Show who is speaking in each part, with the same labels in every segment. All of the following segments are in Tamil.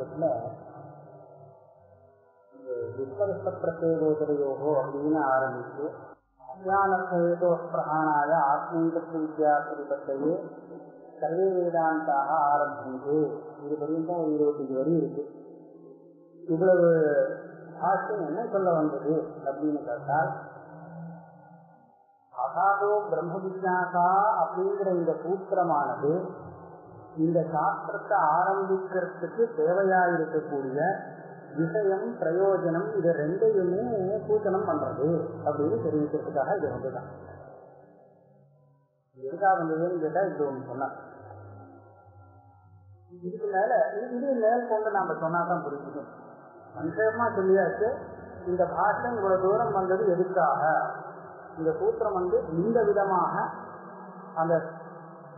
Speaker 1: அத்தியாச சாஸ்திரத்துல பிரத்யேகோதரையோகோ அப்படின்னு ஆரம்பிச்சு அஜானசேதோ பிரகாணாய ஆத்மீகத்து வித்யா பிரதிபத்தையே சர்வே வேதாந்தாக ஆரம்பிச்சு இது பர்யந்தம் ஒரு இருபத்தஞ்சு வரி இருக்கு. இவ்வளவு பாஷ்யம் என்ன சொல்ல வந்தது அப்படின்னு கேட்டால் அகாதோ பிரம்ம விஜாசா அப்படிங்கிற இந்த சூத்திரமானது இந்த சாஸ்திரத்தை ஆரம்பிக்கிறதுக்கு தேவையா இருக்கக்கூடிய விஷயம் பிரயோஜனம் இது ரெண்டையுமே பூஜனம் பண்றது அப்படின்னு தெரிவிக்கிறதுக்காக இது வந்துதான். எதுக்காக வந்ததுன்னு கேட்டா இது ஒன்று சொன்னார் இதுக்கு மேல இது மேல் கொண்டு நாம சொன்னாதான் புரிஞ்சுக்கணும் சந்தேகமா சொல்லியாச்சு இந்த பாஷை இவ்வளவு தூரம் வந்தது எதுக்காக? இந்த சூத்திரம் வந்து இந்த விதமாக அந்த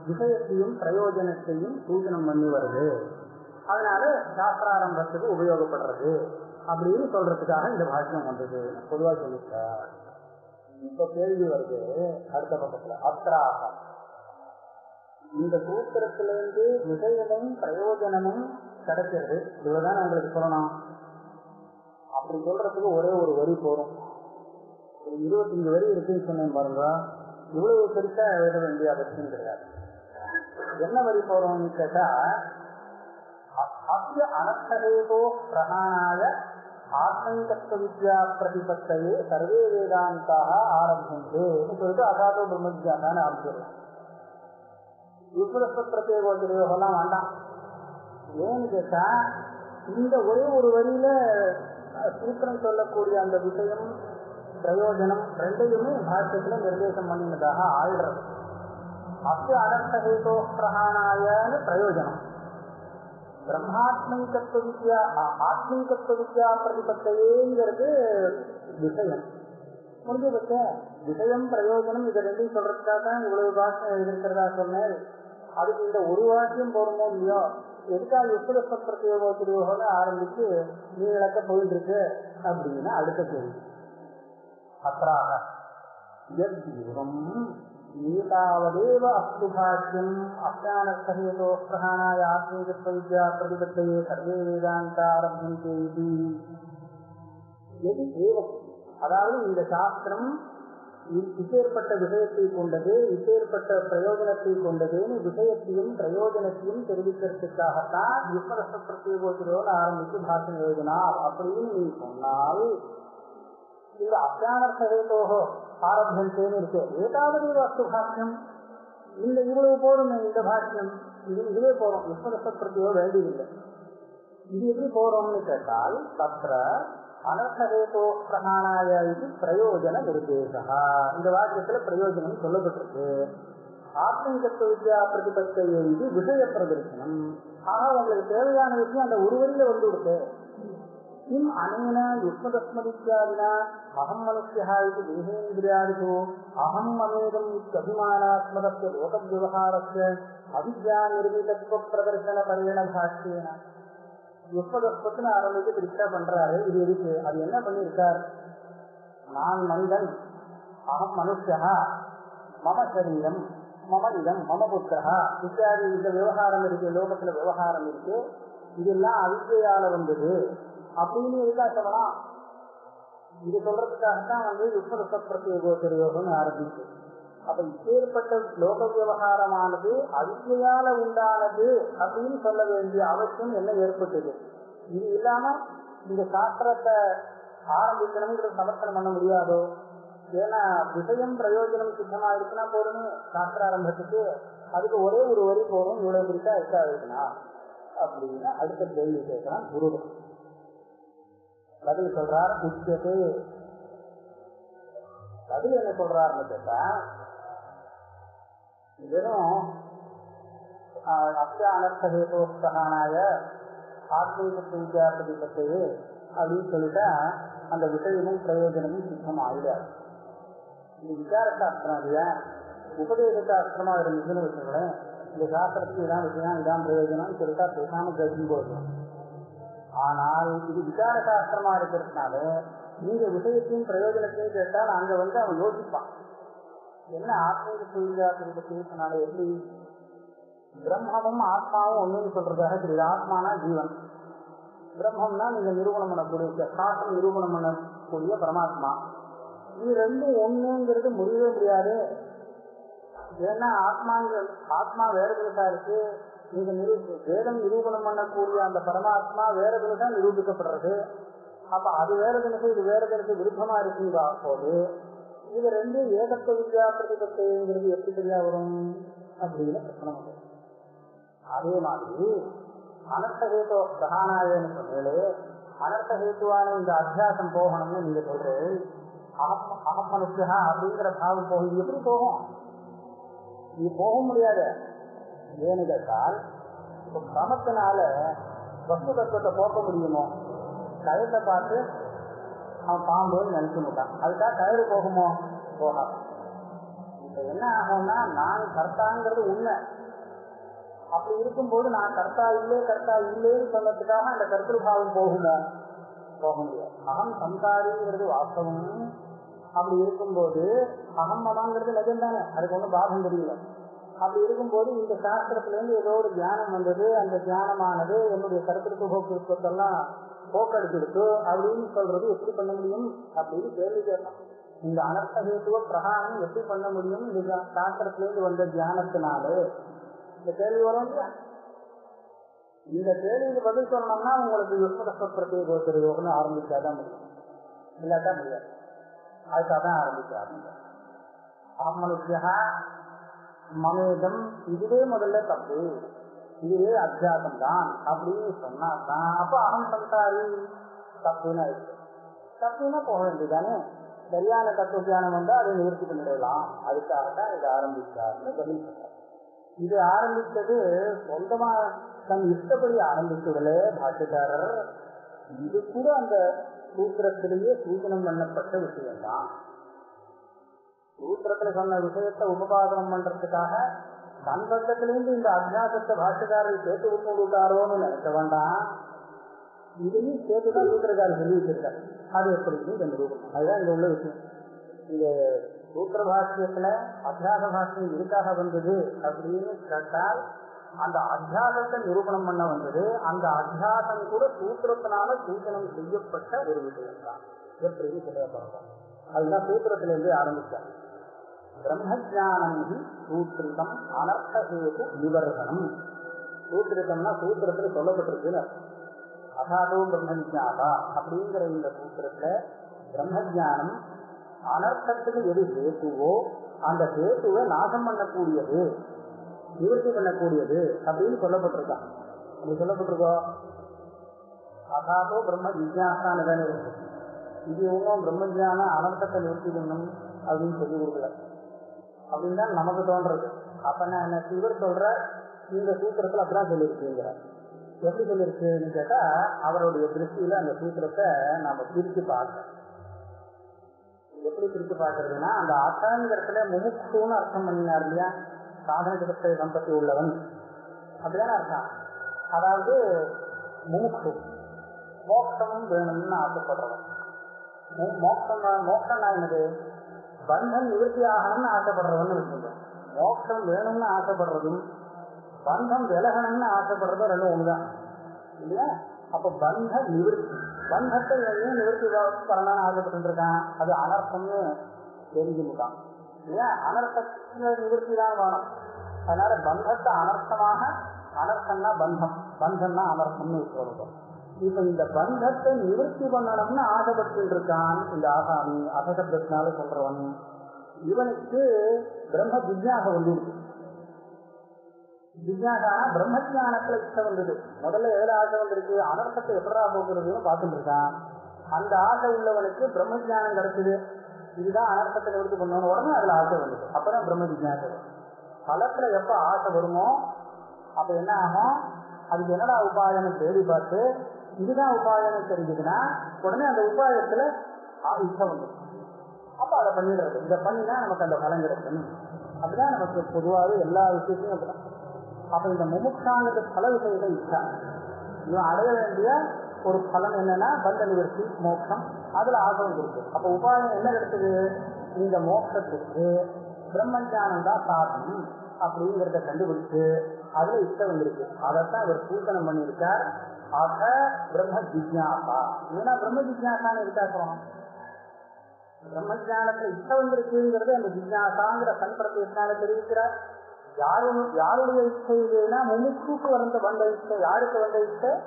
Speaker 1: விஷயத்தையும் பிரயோஜனத்தையும் சூச்சனம் பண்ணி வருது. அதனால சாஸ்திராரம்பத்துக்கு உபயோகப்படுறது அப்படின்னு சொல்றதுக்காக இந்த பாஷ்யம் வந்தது. பொதுவா சொல்லிட்டார் இப்ப கேள்வி வருது அடுத்த பக்கத்துல. அத்ராக இந்த சூத்திரத்திலிருந்து விஷயமும் பிரயோஜனமும் கிடைக்கிறது. இவ்வளவுதான் உங்களுக்கு சொல்லணும். அப்படி சொல்றதுக்கு ஒரே ஒரு வரி போறோம் ஒரு இருபத்தஞ்சு வரி இருக்குன்னு சொன்னேன் பாருங்க. இவ்வளவு பெருசா எழுத வேண்டிய அவசியம் கிடையாது என்ன வரி போறோம்னு கேட்டா அத்திய அனர்த்தேதோ பிரகாணாய ஆத்மீகத்துவ வித்யா பிரதிபத்தையே சர்வே வேதாந்தாக ஆரம்பிந்து சொல்லிட்டு அசாதோ பிரம்மஜான்னு ஆரம்பிச்சிடலாம் விபுரஸ்த பிரத்யேகோதரையோகெல்லாம் வேண்டாம். ஏன்னு கேட்டா இந்த ஒரே ஒரு வரியில சூத்திரம் சொல்லக்கூடிய அந்த விஷயம் பிரயோஜனம் ரெண்டையுமே பாஷ்யத்துல நிர்தேசம் பண்ணினதாக ஆயிடுறது. அத்திய அனர்த்தேதோ பிரகாணாயன்னு பிரயோஜனம் பிரம்மாத்மீகத்துவ வித்யா ஆத்மீகத்துவ வித்யா பிரதிபத்தையேங்கிறது விஷயம் முடிஞ்சு வச்ச விஷயம் பிரயோஜனம் இதை ரெண்டையும் சொல்றதுக்காக தான் இவ்வளவு பாஷம் எழுதிருக்கிறதா சொன்னேன். அதுக்கு இந்த ஒரு வாக்கியம் போடுமோ இல்லையோ? எதுக்காக யுத்தரஸ்த பிரத்யோக திருவோகம்னு ஆரம்பிச்சு நீ இழக்க போயிட்டு இருக்கு அப்படின்னா அடுத்த கேள்வி. ஏதாவதேவ அஸ்து பாஷ்யம் அஜானசகேதோ பிரகாணாய ஆத்மீகத்துவ வித்யா பிரதிபத்தையே சர்வே வேதாந்தாரம்பே எது ஏவம் அதாவது இந்த சாஸ்திரம் இப்பேற்பட்ட விஷயத்தை கொண்டது இப்பேற்பட்ட பிரயோஜனத்தை கொண்டதுன்னு விஷயத்தையும் பிரயோஜனத்தையும் தெரிவிக்கிறதுக்காகத்தான் யுப்பரச பிரத்யேகோத்திரோடு ஆரம்பித்து பாஷம் எழுதினார். அப்படின்னு நீ சொன்னால் இந்த அத்தியானர்த்தேதோகோ ஆரம்பத்தேன்னு இருக்கு. ஏதாவது வஸ்து பாஷ்யம். இந்த இவ்வளவு போதுமே இந்த பாஷ்யம். இது இதுவே போறோம் யுப்பரச பிரத்யோ வேண்டியதில்லை. இது எப்படி போறோம்னு கேட்டால் தத்திர அனர்த்தேதோ பிரகாணாய இது பிரயோஜன நிர்தேசா இந்த வாக்கியத்துல பிரயோஜனம் சொல்லப்பட்டிருக்கு. ஆத்மீகத்துவ வித்யா பிரதிபத்தை இது விஷய பிரதர்சனம் ஆக உங்களுக்கு தேவையான விஷயம் அந்த ஒரு வரியில வந்து கொடுத்து கிம் அனேன யுஷ்மதஸ்மதித்யாதினா அகம் மனுஷா இது தேகேந்திரியாதிஷு அகம் மமேதம் அபிமானாத்மதஸ்ய லோக விவகாரஸ்ய அவித்யா நிர்மிதத்துவ பிரதர்சன பரியண பாஷ்யேன யுப்பதஸ்பத்துன்னு ஆரம்பிச்சு திருஷ்டா பண்றாரு இது இருக்கு அது என்ன பண்ணியிருக்கார் நான் மனிதன் அகம் மனுஷா மம சரீரம் மம இதம் மம புத்திரா இத்தியாதி இந்த விவகாரம் இருக்கு லோகத்துல விவகாரம் இருக்கு இதெல்லாம் அவித்தையால வந்தது அப்படின்னு இருக்கா சொல்லலாம் இது சொல்றதுக்காகத்தான் வந்து யுப்பதச பிரத்யேகோத்தரயோகம்னு ஆரம்பிச்சு. அப்ப இப்பேற்பட்ட லோக விவகாரமானது அவிக்கையால உண்டானது அப்படின்னு சொல்ல வேண்டிய அவசியம் என்ன ஏற்பட்டது? இது இல்லாம இந்த சாஸ்திரத்தை ஆரம்பிக்கணுங்கிறது சமர்த்தனம் பண்ண முடியாதோ? ஏன்னா விஷயம் பிரயோஜனம் சுத்தமா இருக்குன்னா போறணும் சாஸ்திர ஆரம்பத்துக்கு அதுக்கு ஒரே ஒரு வரி போகும் இவ்வளவு பிடிச்சா இருக்கா இருக்குனா அப்படின்னு அடுத்த கேள்வி கேட்கலாம் குருவன் பதில் சொல்றார் உச்சது பதில் என்ன சொல்றாருன்னு கேட்டா வெறும் அத்திய அனர்த்தஹேதோஸ்தகானாய ஆத்மீகத்து வித்தியாசத்தை பிரதிபத்து அப்படின்னு சொல்லிட்டா அந்த விஷயமும் பிரயோஜனமும் சித்தம் ஆகிடாது இது விசார சாஸ்திரம் இல்லையா உபதேச சாஸ்திரமா இருந்துச்சுன்னு வச்சுக்கோங்களேன். இந்த சாஸ்திரத்துக்கு இதான் விஷயம் இதான் பிரயோஜனம்னு சொல்லிட்டா பேசாம கேட்கும் போது ஆனால் இது விசார சாஸ்திரமா இருக்கிறதுனால இந்த விஷயத்தையும் பிரயோஜனத்தையும் கேட்டால் அங்க வந்து அவன் யோசிப்பான். என்ன ஆத்மீக சூழ்நிலை பேசினால எப்படி? பிரம்மமும் ஆத்மாவும் ஒண்ணுன்னு சொல்றதாக தெரியுது. ஆத்மானா ஜீவன். பிரம்மம்னா நீங்க நிரூபணம் பண்ணக்கூடிய சாஸ்திரம் நிரூபணம் பண்ணக்கூடிய பரமாத்மா. இது ரெண்டும் ஒண்ணுங்கிறது முடியவே முடியாது. ஏன்னா ஆத்மாங்க ஆத்மா வேறு பெருசா இருக்கு. இது வேதம் நிரூபணம் பண்ணக்கூடிய அந்த பரமாத்மா வேற பெருசா நிரூபிக்கப்படுறது. அப்ப அது வேற இது வேற விருப்பமா இருக்குங்க போது இது ரெண்டும் ஏகத்த வித்யா பிரதிபத்துங்கிறது எப்படி தெரியா வரும்? அப்படின்னு பிரச்சனை அதே மாதிரி அனர்த்த பிரதானாயன்னு சொன்னாலே அனர்த்த ஹேத்துவான இந்த அத்தியாசம் போகணும்னு நீங்க சொல்றது அகம் அகம் மனுஷா அப்படிங்கிற பாவம் போகும் எப்படி போகும்? இது போக முடியாது. ஏன்னு கேட்டால் இப்போ கிரமத்தினால வஸ்து தத்துவத்தை போக்க முடியுமோ? கழுத்தை பார்த்து அவன் பாம்புன்னு நினைச்சுட்டான் அதுக்காக கயிறு போகுமோ? போகாது. இப்ப என்ன ஆகும்னா நான் கர்த்தாங்கிறது உண்மை. அப்படி இருக்கும்போது நான் கர்த்தா இல்லே கர்த்தா இல்லேன்னு சொன்னதுக்காக அந்த கருத்துருபாவம் போகுமோ போக முடியாது. அகம் சம்சாரிங்கிறது வாஸ்தவம். அப்படி இருக்கும்போது அகம் மதங்கிறது நிஜம் தானே. அதுக்கு ஒன்றும் பாகம் தெரியல. அப்படி இருக்கும்போது இந்த சாஸ்திரத்துல இருந்து ஏதோ ஒரு தியானம் வந்தது அந்த தியானமானது என்னுடைய கருத்திற்கு போக்குவரத்தெல்லாம் போக்கெடுத்துருக்கு அப்படின்னு சொல்றது எப்படி பண்ண முடியும்? அப்படின்னு கேள்வி கேட்கலாம் இந்த அனர்த்தகேத்துவ பிரகாரம் எப்படி பண்ண முடியும்? இந்த சாஸ்திரத்துல இருந்து வந்த தியானத்தினாலே. இந்த கேள்வி வரும் இந்த கேள்விக்கு பதில் சொல்லணும்னா உங்களுக்கு யுஷ்மதஸ்வ பிரத்யேக யோகம்னு ஆரம்பிச்சாதான் முடியும். இல்லாட்டா முடியாது. அதுக்காக தான் ஆரம்பிச்சாரு ஆத்மனுஷா மனோதம் இதுவே முதல்ல தப்பு. இதுவே அத்தியாசம் தான் அப்படின்னு சொன்னா தான் அப்ப அகம் பண்றாரு. தப்புன்னு இருக்கு தப்புன்னா போக வேண்டியதானே சரியான தத்துவ தியானம் வந்தா அதை நிவர்த்தி பண்ணிடலாம் அதுக்காகத்தான் இதை ஆரம்பிச்சாருன்னு பதில் இது ஆரம்பித்தது சொந்தமா தன் இஷ்டப்படி ஆரம்பிச்சுடல பாஷ்யக்காரர். இது கூட அந்த சூத்திரத்திலேயே சூச்சனம் பண்ணப்பட்ட விஷயம்தான். சூத்திரத்துல சொன்ன விஷயத்தை உபபாதனம் பண்றதுக்காக தன் பக்கத்திலிருந்து இந்த அத்தியாசத்தை பாஷ்யக்காரர் சேர்த்து விட்டாரோன்னு நினைக்க வேண்டாம். இதையும் சேர்த்துதான் சூத்திரக்காரர் சொல்லி வச்சிருக்காரு. அது எப்படி இந்த நிரூபம் அதுதான் இங்க உள்ள விஷயம். இந்த சூத்திர பாஷ்யத்துல அத்தியாச பாஷ்யம் எதுக்காக வந்தது அப்படின்னு கேட்டால் அந்த அத்தியாசத்தை நிரூபணம் பண்ண வந்தது அந்த அத்தியாசம் கூட சூத்திரத்தினால சூச்சனம் செய்யப்பட்ட ஒரு விஷயம் தான் எப்படின்னு சொல்ல பார்ப்போம் அதுதான் சூத்திரத்திலிருந்து ஆரம்பிச்சாங்க பிரம்மஜானம் சூத்திரிதம் அனர்த்தேது நிவர்த்தனம் சூத்திரிதம்னா சூத்திரத்துல சொல்லப்பட்டிருக்கு அசாதோ பிரம்மஜாதா அப்படிங்கிற இந்த சூத்திரத்துல பிரம்மஜானம் அனர்த்தத்துக்கு எது ஹேத்துவோ அந்த ஹேத்துவை நாசம் பண்ணக்கூடியது நிவர்த்தி பண்ணக்கூடியது அப்படின்னு சொல்லப்பட்டிருக்கான் அப்படி சொல்லப்பட்டிருக்கோ? அசாதோ பிரம்ம ஜிஜாசான்னு தானே இருக்கு. இது ஒன்றும் பிரம்மஜான அனர்த்தத்தை நிவர்த்தி பண்ணணும் அப்படின்னு சொல்லி கொடுக்கல. அப்படின்னு தான் நமக்கு தோன்றது. அப்ப நான் என்ன இவர் சொல்ற இந்த சூத்திரத்துல அப்படிதான் சொல்லியிருக்கீங்கிற எப்படி சொல்லியிருக்குன்னு கேட்டா அவருடைய திருஷ்டியில அந்த சூத்திரத்தை நாம பிரித்து பார்க்கணும். எப்படி பிரித்து பார்க்கறதுன்னா அந்த அர்த்தங்கிறதுல முமுக்ஷுன்னு அர்த்தம் பண்ணினார் இல்லையா? சாதன கிருத்த சம்பத்தி உள்ளவன். அப்படிதான் அர்த்தம்? அதாவது முமுக்ஷு மோட்சமும் வேணும்னு ஆசைப்படுறவன் மோட்சம் மோட்சம்னா என்னது? பந்தம் நிவர்த்தி ஆகணும்னு ஆசைப்படுறவன்னு வச்சுங்க மோட்சம் வேணும்னு ஆசைப்படுறதும் பந்தம் விலகணும்னு ஆசைப்படுறதும் ரெண்டும் ஒண்ணுதான். இல்லையா? அப்ப பந்த நிவர்த்தி பந்தத்தை ஏன் நிவர்த்தி பண்ணணும்னு ஆசைப்பட்டு இருக்கான் அது அனர்த்தம்னு தெரிஞ்சுட்டான் இல்லையா? அனர்த்தத்துல நிவர்த்தி தான் வேணும். அதனால பந்தத்தை அனர்த்தமாக அனர்த்தம்னா பந்தம் பந்தம்னா அனர்த்தம்னு சொல்றோம் இப்ப இந்த பந்தத்தை நிவர்த்தி பண்ணணும்னு ஆசைப்பட்டு இருக்கான் இந்த ஆசாமி. அசசப்தத்தினால சொல்றவன். இவனுக்கு பிரம்ம ஜிஜாச வந்துருக்கு ஜிஜாசா பிரம்ம ஜானத்துல இஷ்டம் வந்தது. முதல்ல எதுல ஆசை வந்திருக்கு. அனர்த்தத்தை எப்படா போக்குறதுன்னு பார்த்துட்டு இருக்கான். அந்த ஆசை உள்ளவனுக்கு பிரம்ம ஜானம் கிடைச்சது. இதுதான் அனர்த்தத்தை நிவர்த்தி பண்ணணும் உடனே அதுல ஆசை வந்தது. அப்பதான் பிரம்ம ஜிஜாசை பலத்துல எப்ப ஆசை வருமோ அப்ப என்ன ஆகும்? அதுக்கு என்னடா உபாயம்? தேடி பார்த்து இதுதான் உபாயம் தெரிஞ்சதுன்னா உடனே அந்த உபாயத்துல இஷ்டம் இச்சை வந்துடும் அப்ப அதை பண்ணிடுறது. இதை பண்ணினா நமக்கு அந்த பலன் கிடைக்கும். அப்படிதான் நமக்கு பொதுவாகவே எல்லா விஷயத்தையும் அப்படிதான் அப்ப இந்த முமுட்சாங்கிறது பல விஷயத்தை இச்சா இவன் அடைய வேண்டிய ஒரு பலன் என்னன்னா பந்த நிவர்த்தி மோட்சம். அதுல ஆர்வம் இருக்கு. அப்ப உபாயம் என்ன கிடைச்சது? இந்த மோட்சத்துக்கு பிரம்ம ஞானம் தான் சாதனம் அப்படிங்கிறத கண்டுபிடிச்சு அதுல இஷ்டம் வந்திருக்கு. அதைத்தான் இவர் சூசனம் பண்ணியிருக்கார். ஆக பிரம்ம ஜிஜாசா ஏன்னா பிரம்ம ஜிஜாசான்னு இருக்கா சொல்றோம்? பிரம்ம ஜானத்துல இஷ்டம் வந்திருக்குங்கிறது அந்த ஜிஜாசாங்கிற சம்பிரத்தியத்தினால தெரிவிக்கிறார். யாரும் யாருடைய இஷ்டம் இல்லைன்னா முமுட்சுக்கு வந்த வந்த இஷ்டம் யாருக்கு வந்த இஷ்டம்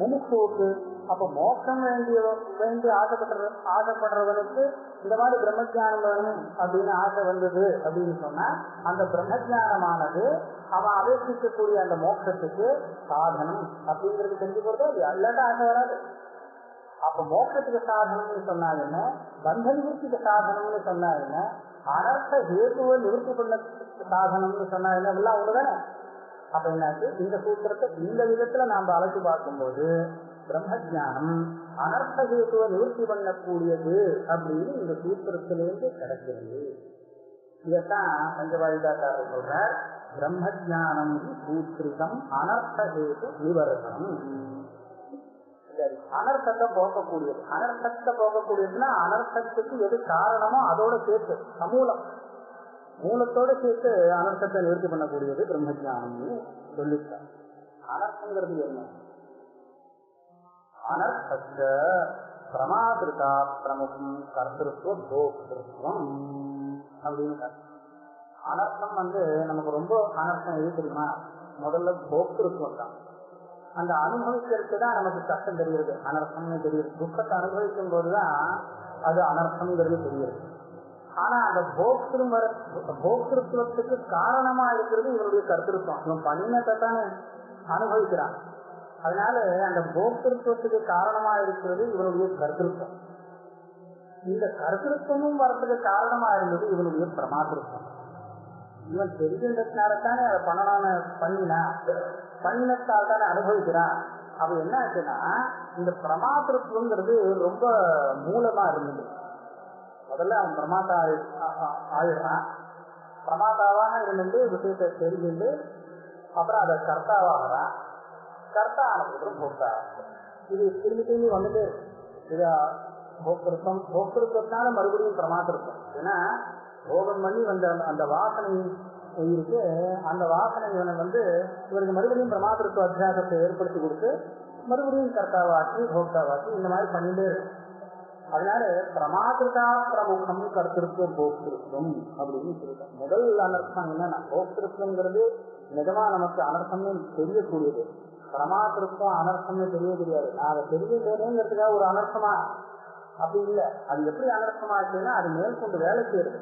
Speaker 1: முமுட்சுவுக்கு. அப்ப மோக்கம் வேண்டிய வேண்டி ஆசைப்படுற ஆசைப்படுறவனுக்கு இந்த மாதிரி பிரம்மஜானம் வேணும் அப்படின்னு ஆசை வந்தது அப்படின்னு சொன்னா அந்த பிரம்மஜானமானது அவன் அபேட்சிக்கக்கூடிய அந்த மோட்சத்துக்கு சாதனம் அப்படிங்கிறது தெரிஞ்சு போறது அது இல்லாட்ட ஆசை வராது. அப்ப மோட்சத்துக்கு சாதனம்னு சொன்னா என்ன? பந்த நிவர்த்திக்கு சாதனம்னு சொன்னா என்ன? அனர்த்த ஹேத்துவ நிவர்த்தி பண்ண சாதனம்னு சொன்னா என்ன? எல்லாம் ஒண்ணுதானே? அப்ப என்னாச்சு? இந்த சூத்திரத்தை இந்த விதத்துல நாம அழைச்சு பார்க்கும்போது பிரம்ம ஜானம் அனர்த்த ஹேத்துவ நிவர்த்தி பண்ணக்கூடியது அப்படின்னு இந்த சூத்திரத்திலிருந்து கிடைக்கிறது. இதைத்தான் பஞ்சவாயுதாக்காரர் சொல்றார். பிரம்ம ஜானம் சூத்திரிதம் அனர்த்தேது ஹேது சரி அனர்த்தத்தை போக்கக்கூடியது. அனர்த்தத்தை போக்கக்கூடியதுன்னா அனர்த்தத்துக்கு எது காரணமோ அதோட சேர்த்து சமூலம். மூலத்தோட சேர்த்து அனர்த்தத்தை நிவர்த்தி பண்ணக்கூடியது பிரம்மஜானம்னு சொல்லிட்டார் அனர்த்தங்கிறது என்ன? அனர்த்த பிரமாதிருதா பிரமுகம் கர்த்திருவம் அப்படின்னு அனர்த்தம் வந்து நமக்கு ரொம்ப அனர்த்தம் எது தெரியுமா? முதல்ல போக்திருத்துவம் தான் அந்த அனுபவிக்கிறதுக்கு தான் நமக்கு கஷ்டம் தெரியுது. அனர்த்தம்னு தெரியுது. துக்கத்தை அனுபவிக்கும் போதுதான் அது அனர்த்தம்ங்கிறது தெரியுது. ஆனா அந்த போக்திரு போக்திருத்துவத்துக்கு காரணமா இருக்கிறது இவனுடைய கருத்திருத்தம். இவன் பண்ணினத்தை தானே அனுபவிக்கிறான். அதனால அந்த போக்திருத்துவத்துக்கு காரணமா இருக்கிறது இவனுடைய கருத்திருத்தம். இந்த கருத்திருத்தமும் வரத்துக்கு காரணமா இருந்தது இவனுடைய பிரமாதிருத்தம் இவன் தெரிஞ்சதுனாலதானே அதை பண்ணலாம்னு பண்ணினா? பண்ணினத்தால் தானே அனுபவிக்கிறான் அப்ப என்ன ஆச்சுன்னா இந்த பிரமாத்திருத்துவங்கிறது ரொம்ப மூலமா இருந்தது. முதல்ல அவன் பிரமாதா ஆயிடுறான். பிரமாதாவாக இருந்து விஷயத்தை தெரிஞ்சுட்டு அப்புறம் அதை கர்த்தாவாகிறான். கர்த்தா ஆனதுக்கப்புறம் போக்தா. இது திரும்பி திரும்பி வந்துட்டு இது போக்திருத்தம் போக்திருத்தத்தினால மறுபடியும் பிரமாத்திருத்தம் ஏன்னா போகம் பண்ணி வந்த அந்த வாசனை இருக்கு. அந்த வாசனை இவனை வந்து இவருக்கு மறுபடியும் பிரமாதத்துவ அத்தியாசத்தை ஏற்படுத்தி கொடுத்து மறுபடியும் கர்த்தாவாக்கி போக்தாவாக்கி இந்த மாதிரி பண்ணிட்டே இருக்கும் அதனால பிரமாதிருதா பிரமுகம் கருத்திருத்தம் போக்திருத்தம் அப்படின்னு சொல்லிட்டாங்க முதல் அனர்த்தம் என்னன்னா போக்திருத்தம்ங்கிறது நிஜமா நமக்கு அனர்த்தம்னு தெரியக்கூடியது. பிரமாதிருத்தம் அனர்த்தம்னு தெரிய தெரியாது. நான் அதை ஒரு அனர்த்தமா? அப்படி இல்லை. அது எப்படி அனர்த்தமா இருக்குன்னா அது மேற்கொண்டு வேலை செய்யுது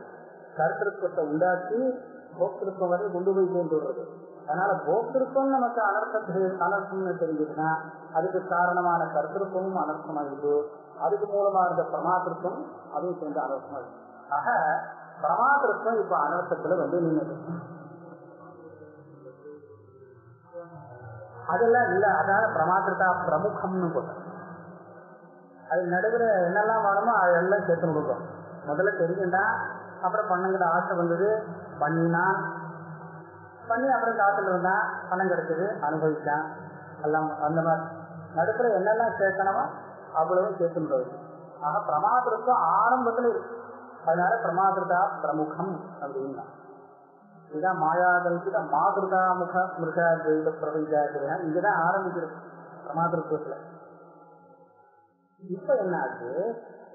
Speaker 1: கருத்திருத்தத்தை உண்டாக்கி போக்திருப்பம் வரை கொண்டு போய் சேர்ந்துடுறது. அதனால போக்திருத்தம் நமக்கு அனர்த்தத்து அனர்த்தம்னு தெரிஞ்சதுன்னா அதுக்கு காரணமான கருத்திருப்பமும் அனர்த்தமாயிடுது அதுக்கு மூலமா இருந்த பிரமாத்திருப்பம் அதுவும் சேர்ந்து அனர்த்தமா ஆக பிரமாத்திருப்பம் இப்ப அனர்த்தத்துல வந்து நின்றுது அதெல்லாம் இல்ல. அதனால பிரமாத்திருத்தா பிரமுகம்னு போட்டோம். அது நடுவில் என்னெல்லாம் வேணுமோ அதெல்லாம் சேர்த்து கொடுக்கும் முதல்ல தெரிஞ்சுட்டா அப்புறம் பண்ணுங்கிற ஆசை வந்தது பண்ணினா. பண்ணி அப்புறம் காத்துல இருந்தான் பணம் கிடைச்சது அனுபவிச்சான். எல்லாம் அந்த மாதிரி. நடுப்புல என்னெல்லாம் சேர்க்கணுமோ அவ்வளவும் சேர்த்து முடியாது ஆக பிரமாதிருத்தம் ஆரம்பத்துல இருக்கு. அதனால பிரமாதிருதா பிரமுகம் அப்படின்னா. இதுதான் மாயாகல்பித மாதிருதா முக மிருக தெய்வ பிரபஞ்சாக்கிறதுனா இங்கதான் ஆரம்பிச்சிருக்கு பிரமாதிருத்தத்துல இப்ப என்ன ஆச்சு?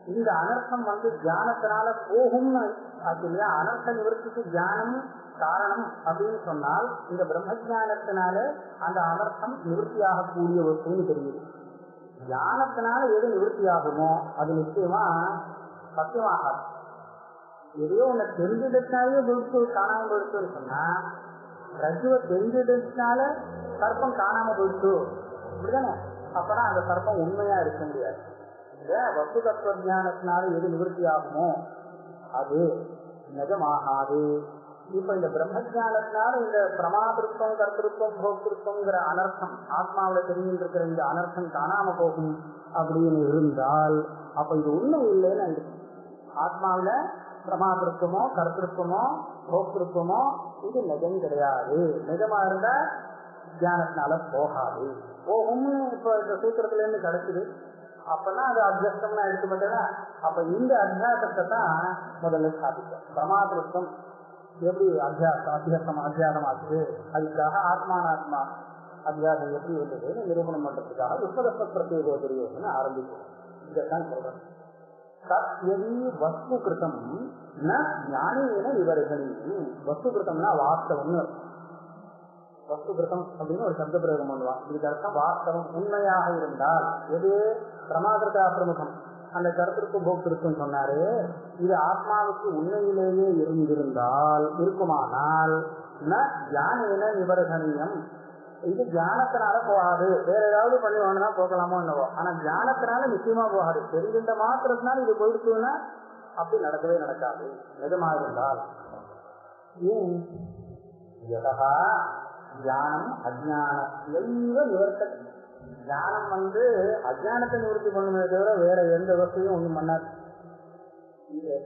Speaker 1: இந்த அனர்த்தம் வந்து தியானத்தினால போகும்னு அது இல்லையா அனர்த்த நிவர்த்திக்கு தியானம் காரணம் அப்படின்னு சொன்னால் இந்த பிரம்ம ஜானத்தினால அந்த அனர்த்தம் நிவர்த்தியாகக்கூடிய வஸ்துன்னு தெரியுது. தியானத்தினால எது நிவர்த்தி ஆகுமோ அது நிச்சயமா சத்தியமாகாது. எதையோ ஒண்ணு தெரிஞ்சிட்டதுனாலே போயிட்டு காணாம போயிடுச்சுன்னு சொன்னா ரஜுவை தெரிஞ்சிட்டதுனால சர்ப்பம் காணாம போயிடுச்சு. அப்படிதானே? அப்பதான் அந்த சர்ப்பம் உண்மையா இருக்க முடியாது. வசு வஸ்து தத்துவ ஜானத்தினால எது நிவர்த்தி ஆகுமோ அது நிஜமாகாது. இப்ப இந்த பிரம்மஜானத்தினால இந்த பிரமாதிருத்தம் கர்த்திருத்தம் போக்திருத்தம்ங்கிற அனர்த்தம் ஆத்மாவில தெரிஞ்சுட்டு இருக்கிற இந்த அனர்த்தம் காணாம போகும் அப்படின்னு இருந்தால் அப்ப இது ஒண்ணும் இல்லைன்னு ஆத்மாவில பிரமாதிருத்தமோ கர்த்திருத்தமோ போக்திருத்தமோ இது நிஜம் கிடையாது. நிஜமா இருந்தா தியானத்தினால போகாது. போகும்னு இப்ப இந்த சூத்திரத்துல இருந்து கிடைக்குது. அப்பதான் அது அத்தியஸ்தம்னா எடுத்து அப்ப இந்த அத்தியாசத்தை தான் முதல்ல ஸ்தாபிக்கும் பிரமாதிருஷ்டம் எப்படி அத்தியாசம் அத்தியாசம் அத்தியானம் ஆச்சு அதுக்காக ஆத்மானாத்மா அத்தியாசம் எப்படி இருந்ததுன்னு நிரூபணம் பண்றதுக்காக விஸ்வதஸ்த பிரத்யேக தெரியும்னு ஆரம்பிக்கும் இதைத்தான் சொல்றேன் சத்யதி வஸ்து கிருத்தம் ந ஞானேன வஸ்து கிருத்தம்னா வாஸ்தவம்னு வஸ்து கிருத்தம் அப்படின்னு ஒரு சப்த பிரயோகம் பண்ணுவான் இதுக்கு அர்த்தம் வாஸ்தவம் உண்மையாக இருந்தால் எது? பிரமாதிருக்கா பிரமுகம் அந்த கருத்திற்கு போக்கிருக்கும் சொன்னாரு இது ஆத்மாவுக்கு உண்மையிலேயே இருந்திருந்தால் இருக்குமானால் ஞானேன நிபரகணியம் இது தியானத்தினால போகாது. வேற ஏதாவது பண்ணி வேணும்னா போகலாமோ என்னவோ. ஆனா தியானத்தினால நிச்சயமா போகாது. தெரிஞ்சின்ற மாத்திரத்தினால இது போயிடுச்சுன்னா அப்படி நடக்கவே நடக்காது. நிஜமா இருந்தால். ஏன்? யதா தியானம் அஜானத்தைவ நிவர்த்த தியானம் வந்து அஜானத்தை நிவர்த்தி பண்ணணுமே தவிர வேற எந்த வசதியும் ஒண்ணும் பண்ணாது.